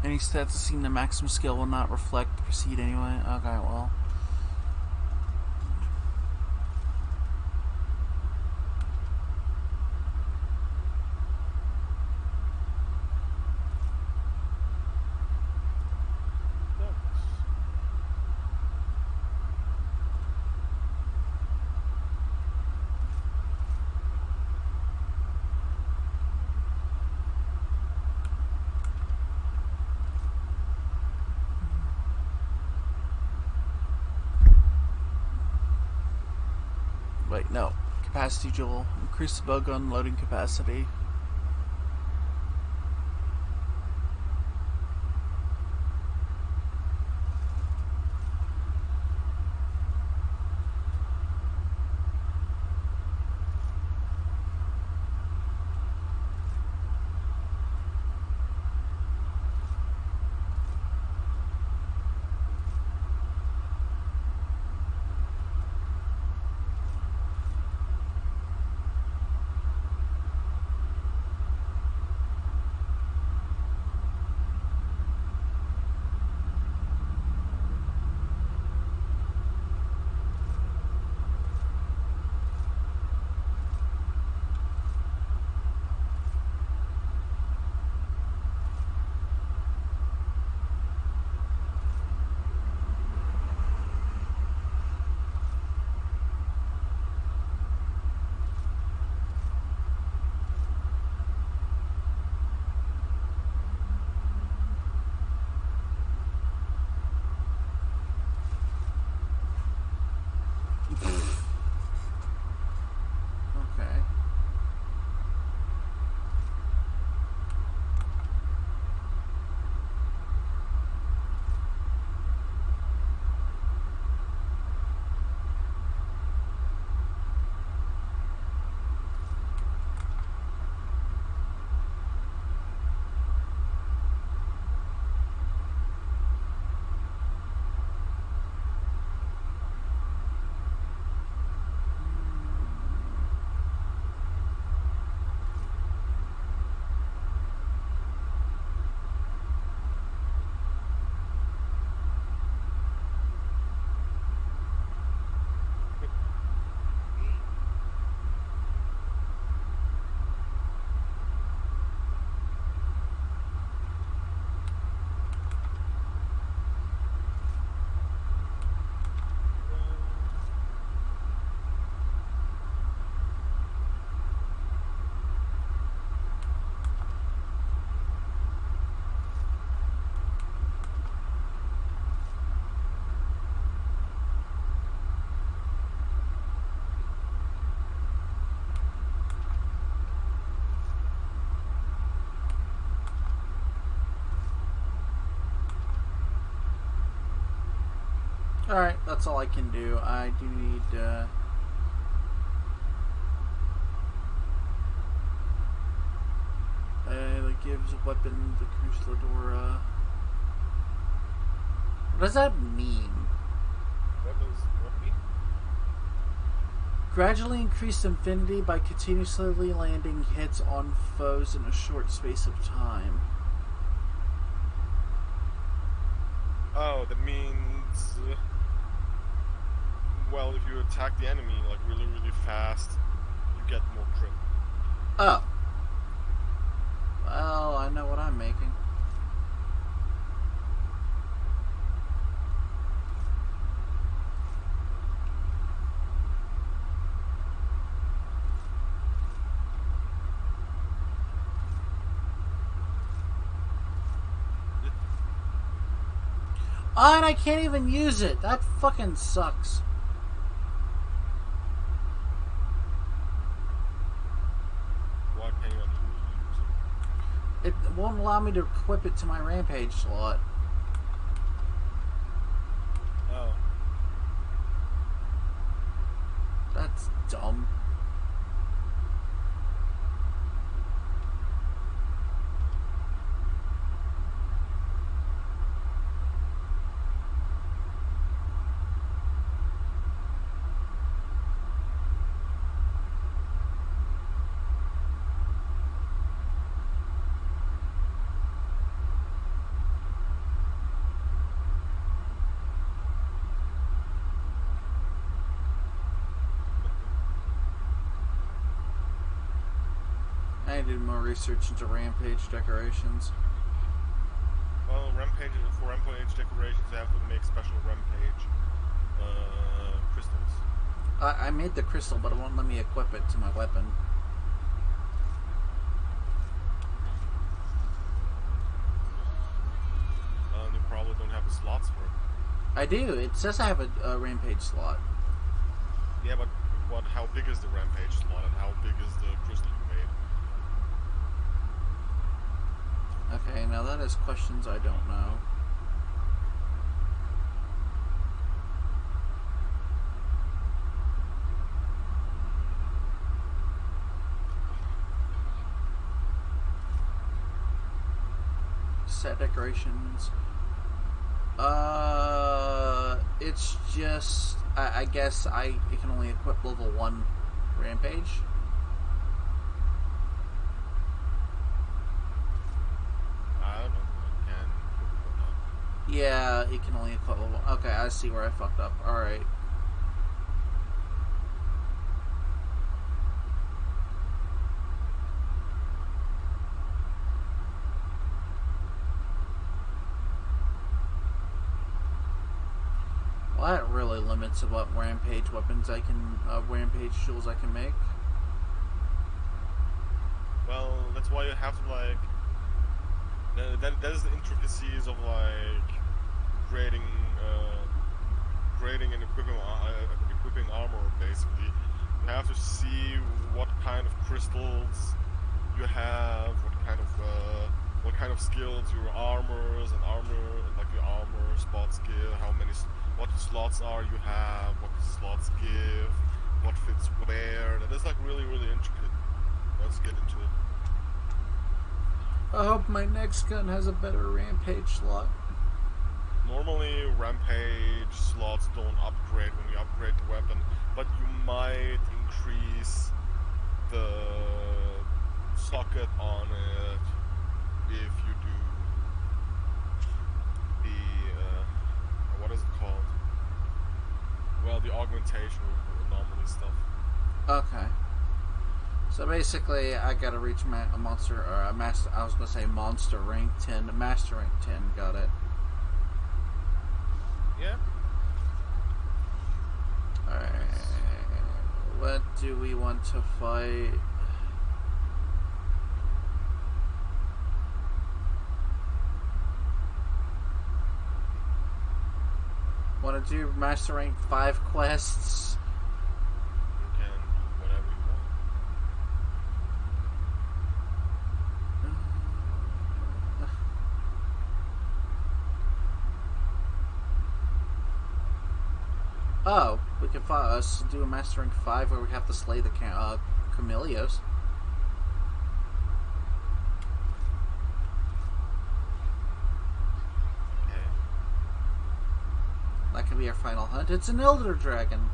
Any stats seeing the maximum skill will not reflect the proceed anyway. Okay, well. No. Capacity Jewel. Increase the bug unloading capacity. Alright, that's all I can do. I do need, uh... Uh, gives a weapon to Cruciladora. What does that mean? What does what mean? Gradually increased infinity by continuously landing hits on foes in a short space of time. Oh, that means. Well, if you attack the enemy like really, really fast, you get more crit. Oh. Well, I know what I'm making. Oh, and I can't even use it. That fucking sucks. Why can't you not use it? It won't allow me to equip it to my rampage slot. Oh, That's dumb. I need to do more research into rampage decorations. well, rampage for rampage decorations, you have to make special rampage uh, crystals. I, I made the crystal, but it won't let me equip it to my weapon. Uh, you probably don't have the slots for it. I do. It says I have a, a rampage slot. Yeah, but but how big is the rampage slot and how big is the crystal you made? Okay, now that is questions I don't know. Set decorations. Uh, it's just I, I guess I can only equip level one rampage. I don't know. I can or it can only equip level. Okay, I see where I fucked up. All right. Well, that really limits what rampage weapons I can, uh, rampage tools I can make. Well, that's why you have to like. That, that is the intricacies of like creating, uh, and equipping, uh, uh, equipping armor. Basically, you have to see what kind of crystals you have, what kind of, uh, what kind of skills your armors and armor, and like your armor spot skill, how many, what slots are you have, what slots give, what fits where. That is like really, really intricate. Let's get into it. I hope my next gun has a better rampage slot. Normally, rampage slots don't upgrade when you upgrade the weapon, but you might increase the socket on it if you do the uh, what is it called? Well, the augmentation anomaly stuff. Okay. So basically, I gotta reach ma- a monster or a master. I was gonna say monster rank ten, master rank ten. Got it. Yeah. All right. What do we want to fight? Want to do master rank five quests? You can do whatever you want. Oh, we can us do a master rank five where we have to slay the ca- uh, Chameleos. Okay. That could be our final hunt. It's an Elder Dragon.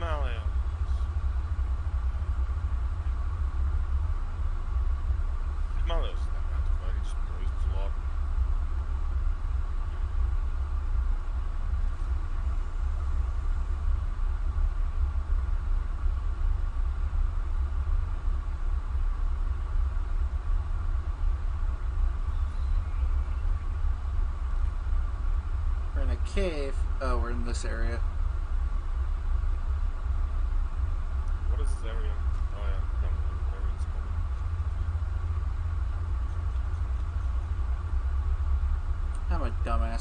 Malleus. Malleus is not bad to fight, he just poisons a lot. We're in a cave. Oh, we're in this area. What is this area? Oh yeah, no, the area's coming. I'm a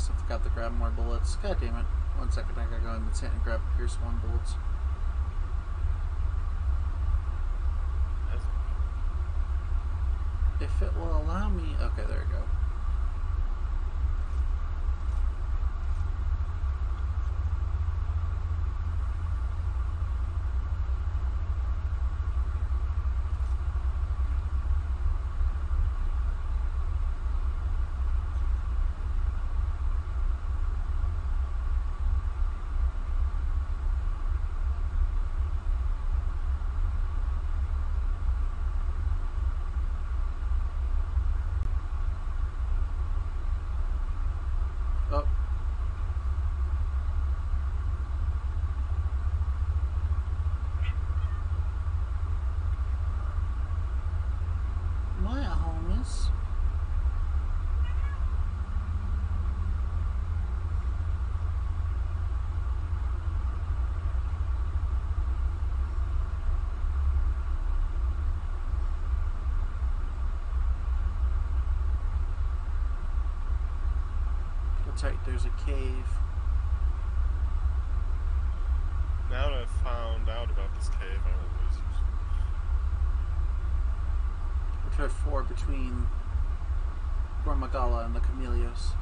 I forgot to grab more bullets. God damn it. One second, I gotta go in the tent and grab Pierce one bullets. If it will allow me. Okay, there we go. Right, there's a cave. Now that I've found out about this cave, I always use Which are four between Gore Magala and the Chameleos.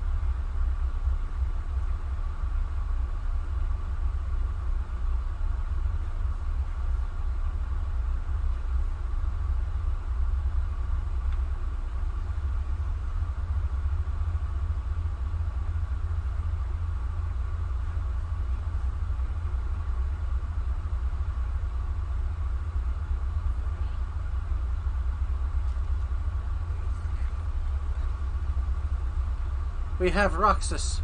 We have Roxas.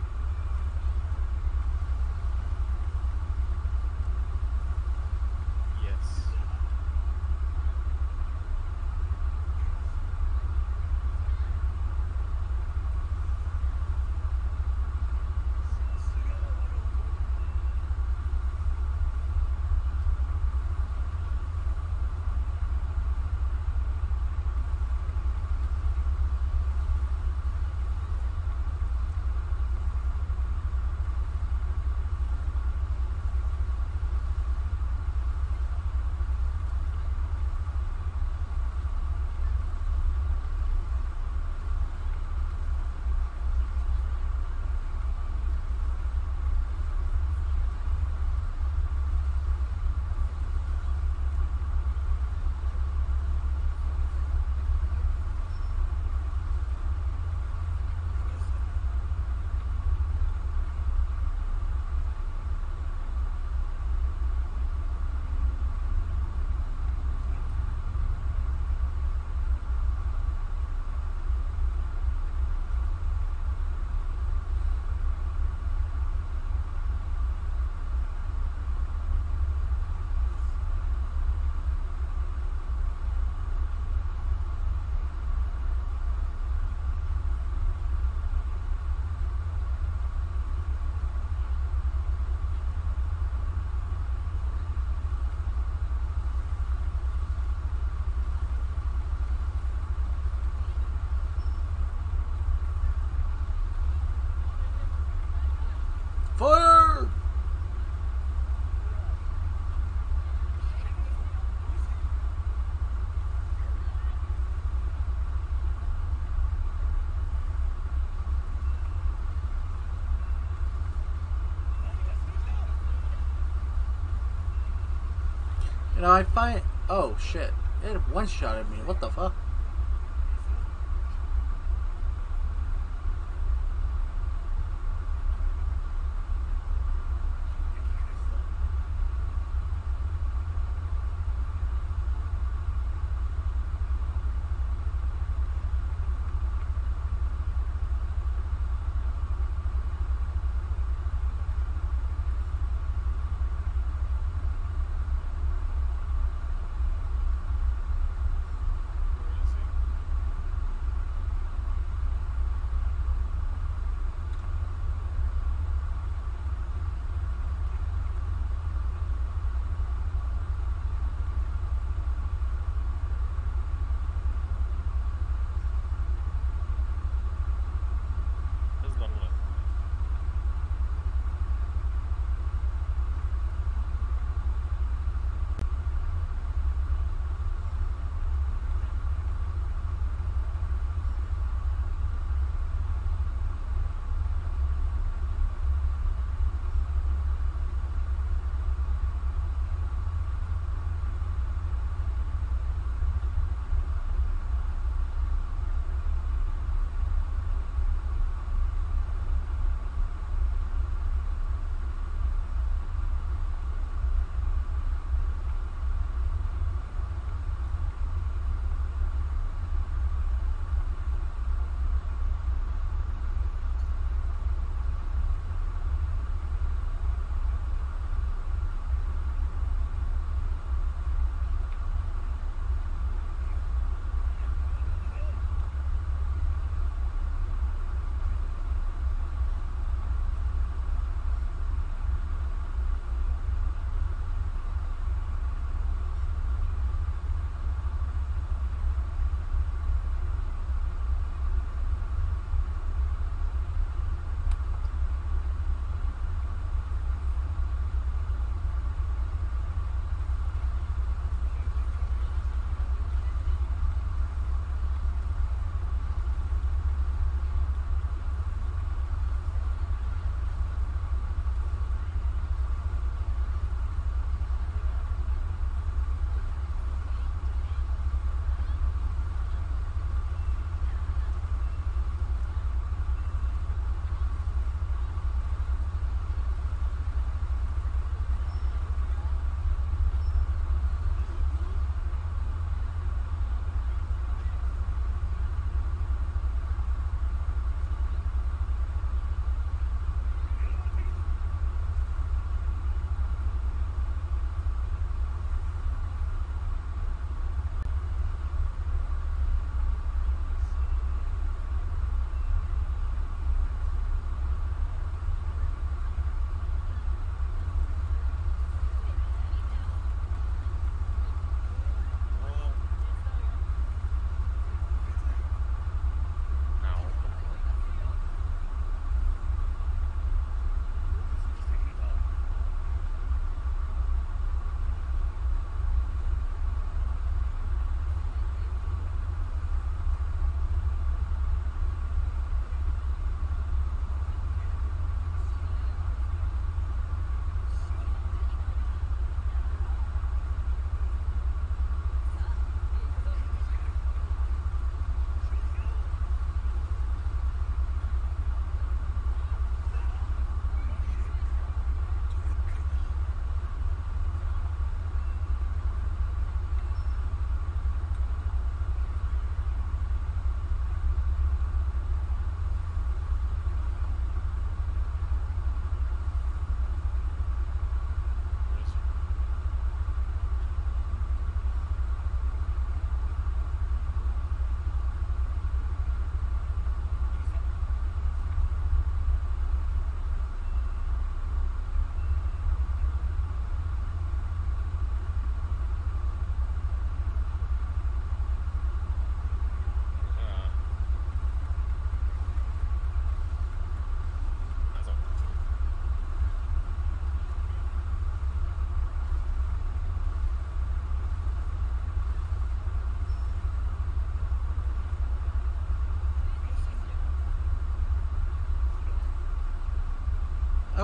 Know, I find. Oh shit! It one shot at me. What the fuck?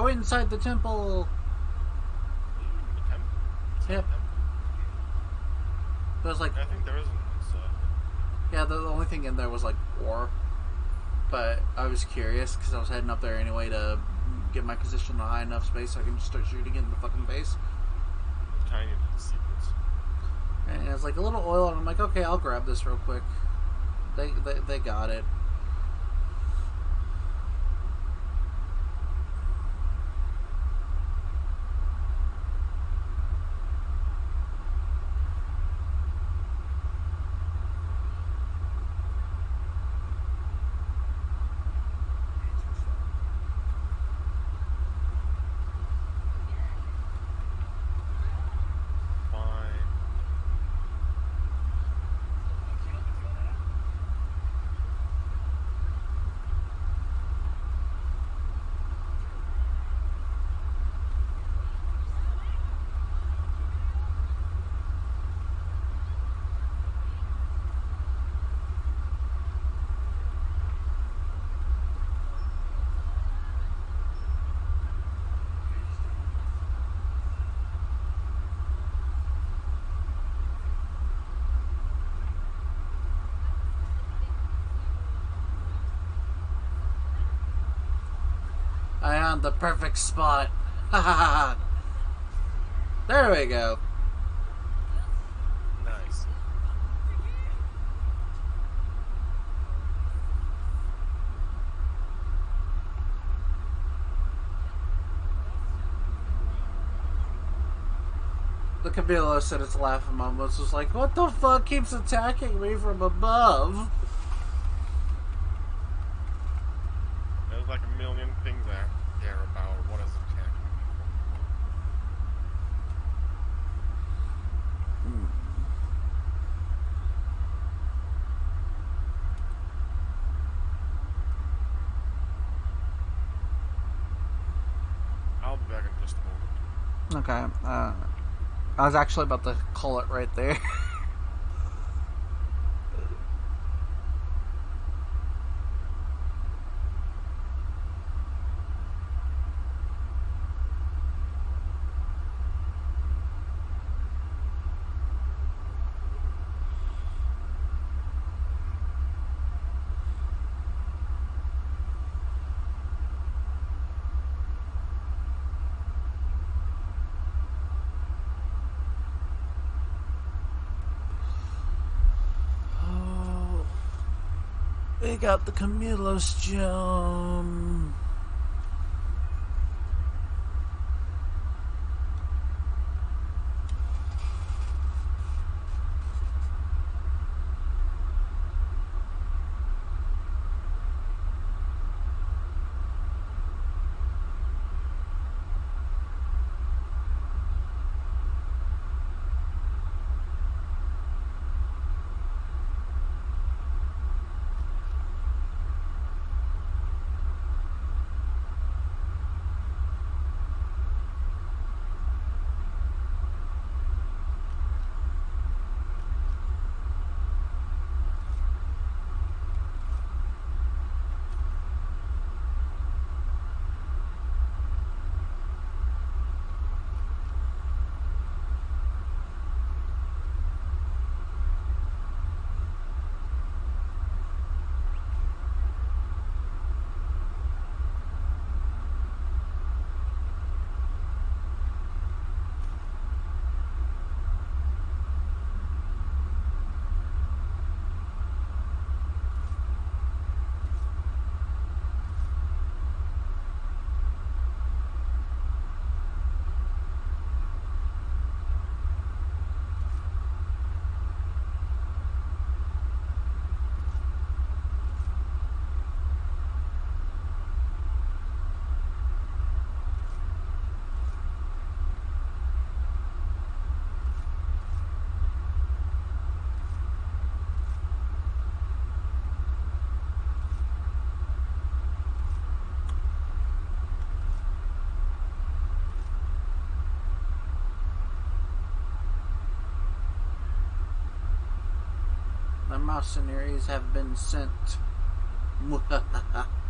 Went inside the temple. The temple. Yep. temple? It like, I think there isn't. So. yeah, the, the only thing in there was like war. But I was curious because I was heading up there anyway to get my position in a high enough space so I can just start shooting it in the fucking face. Tiny little secrets. And it's like a little oil, and I'm like, okay, I'll grab this real quick. They they, they got it. Fine. The perfect spot. Ha ha ha. There we go. Nice. The Chameleos said its laughing moments was like, what the fuck keeps attacking me from above? There's like a million things out there about what is attacking people. I'll be back in just a moment. Okay, uh, I was actually about to call it right there. Oh, they got the Chameleos gem. The mercenaries have been sent.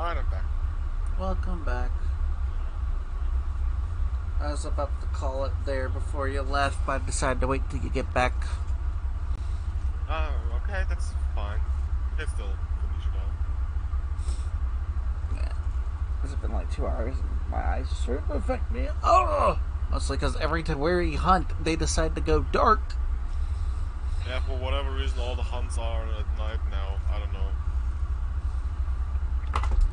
Alright, I'm back. Welcome back. I was about to call it there before you left, but I decided to wait till you get back. Oh, okay, that's fine. You can still finish it out. It's been like two hours and my eyes sort of affect me. Oh! Mostly because every time we hunt, they decide to go dark. Yeah, for whatever reason, all the hunts are night now. I don't know.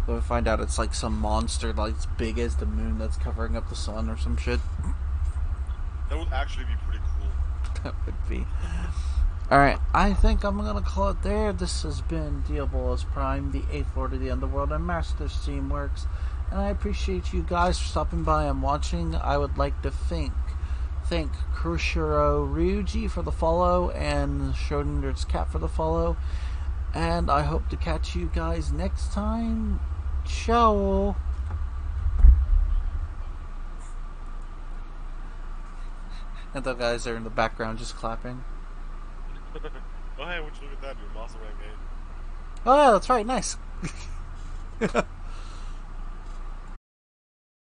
We find out it's like some monster like as big as the moon that's covering up the sun or some shit. That would actually be pretty cool. that would be. Alright, I think I'm gonna call it there. This has been Diabolos Prime, the 8th Lord of the Underworld, and Master Steamworks. And I appreciate you guys for stopping by and watching. I would like to thank thank Kuroshiro Ryuji for the follow and Schrodinger's Cat for the follow. And I hope to catch you guys next time. Ciao. And the guys are in the background just clapping. oh, hey, would you look at that? Your Master Rank 8. Oh yeah, that's right. Nice.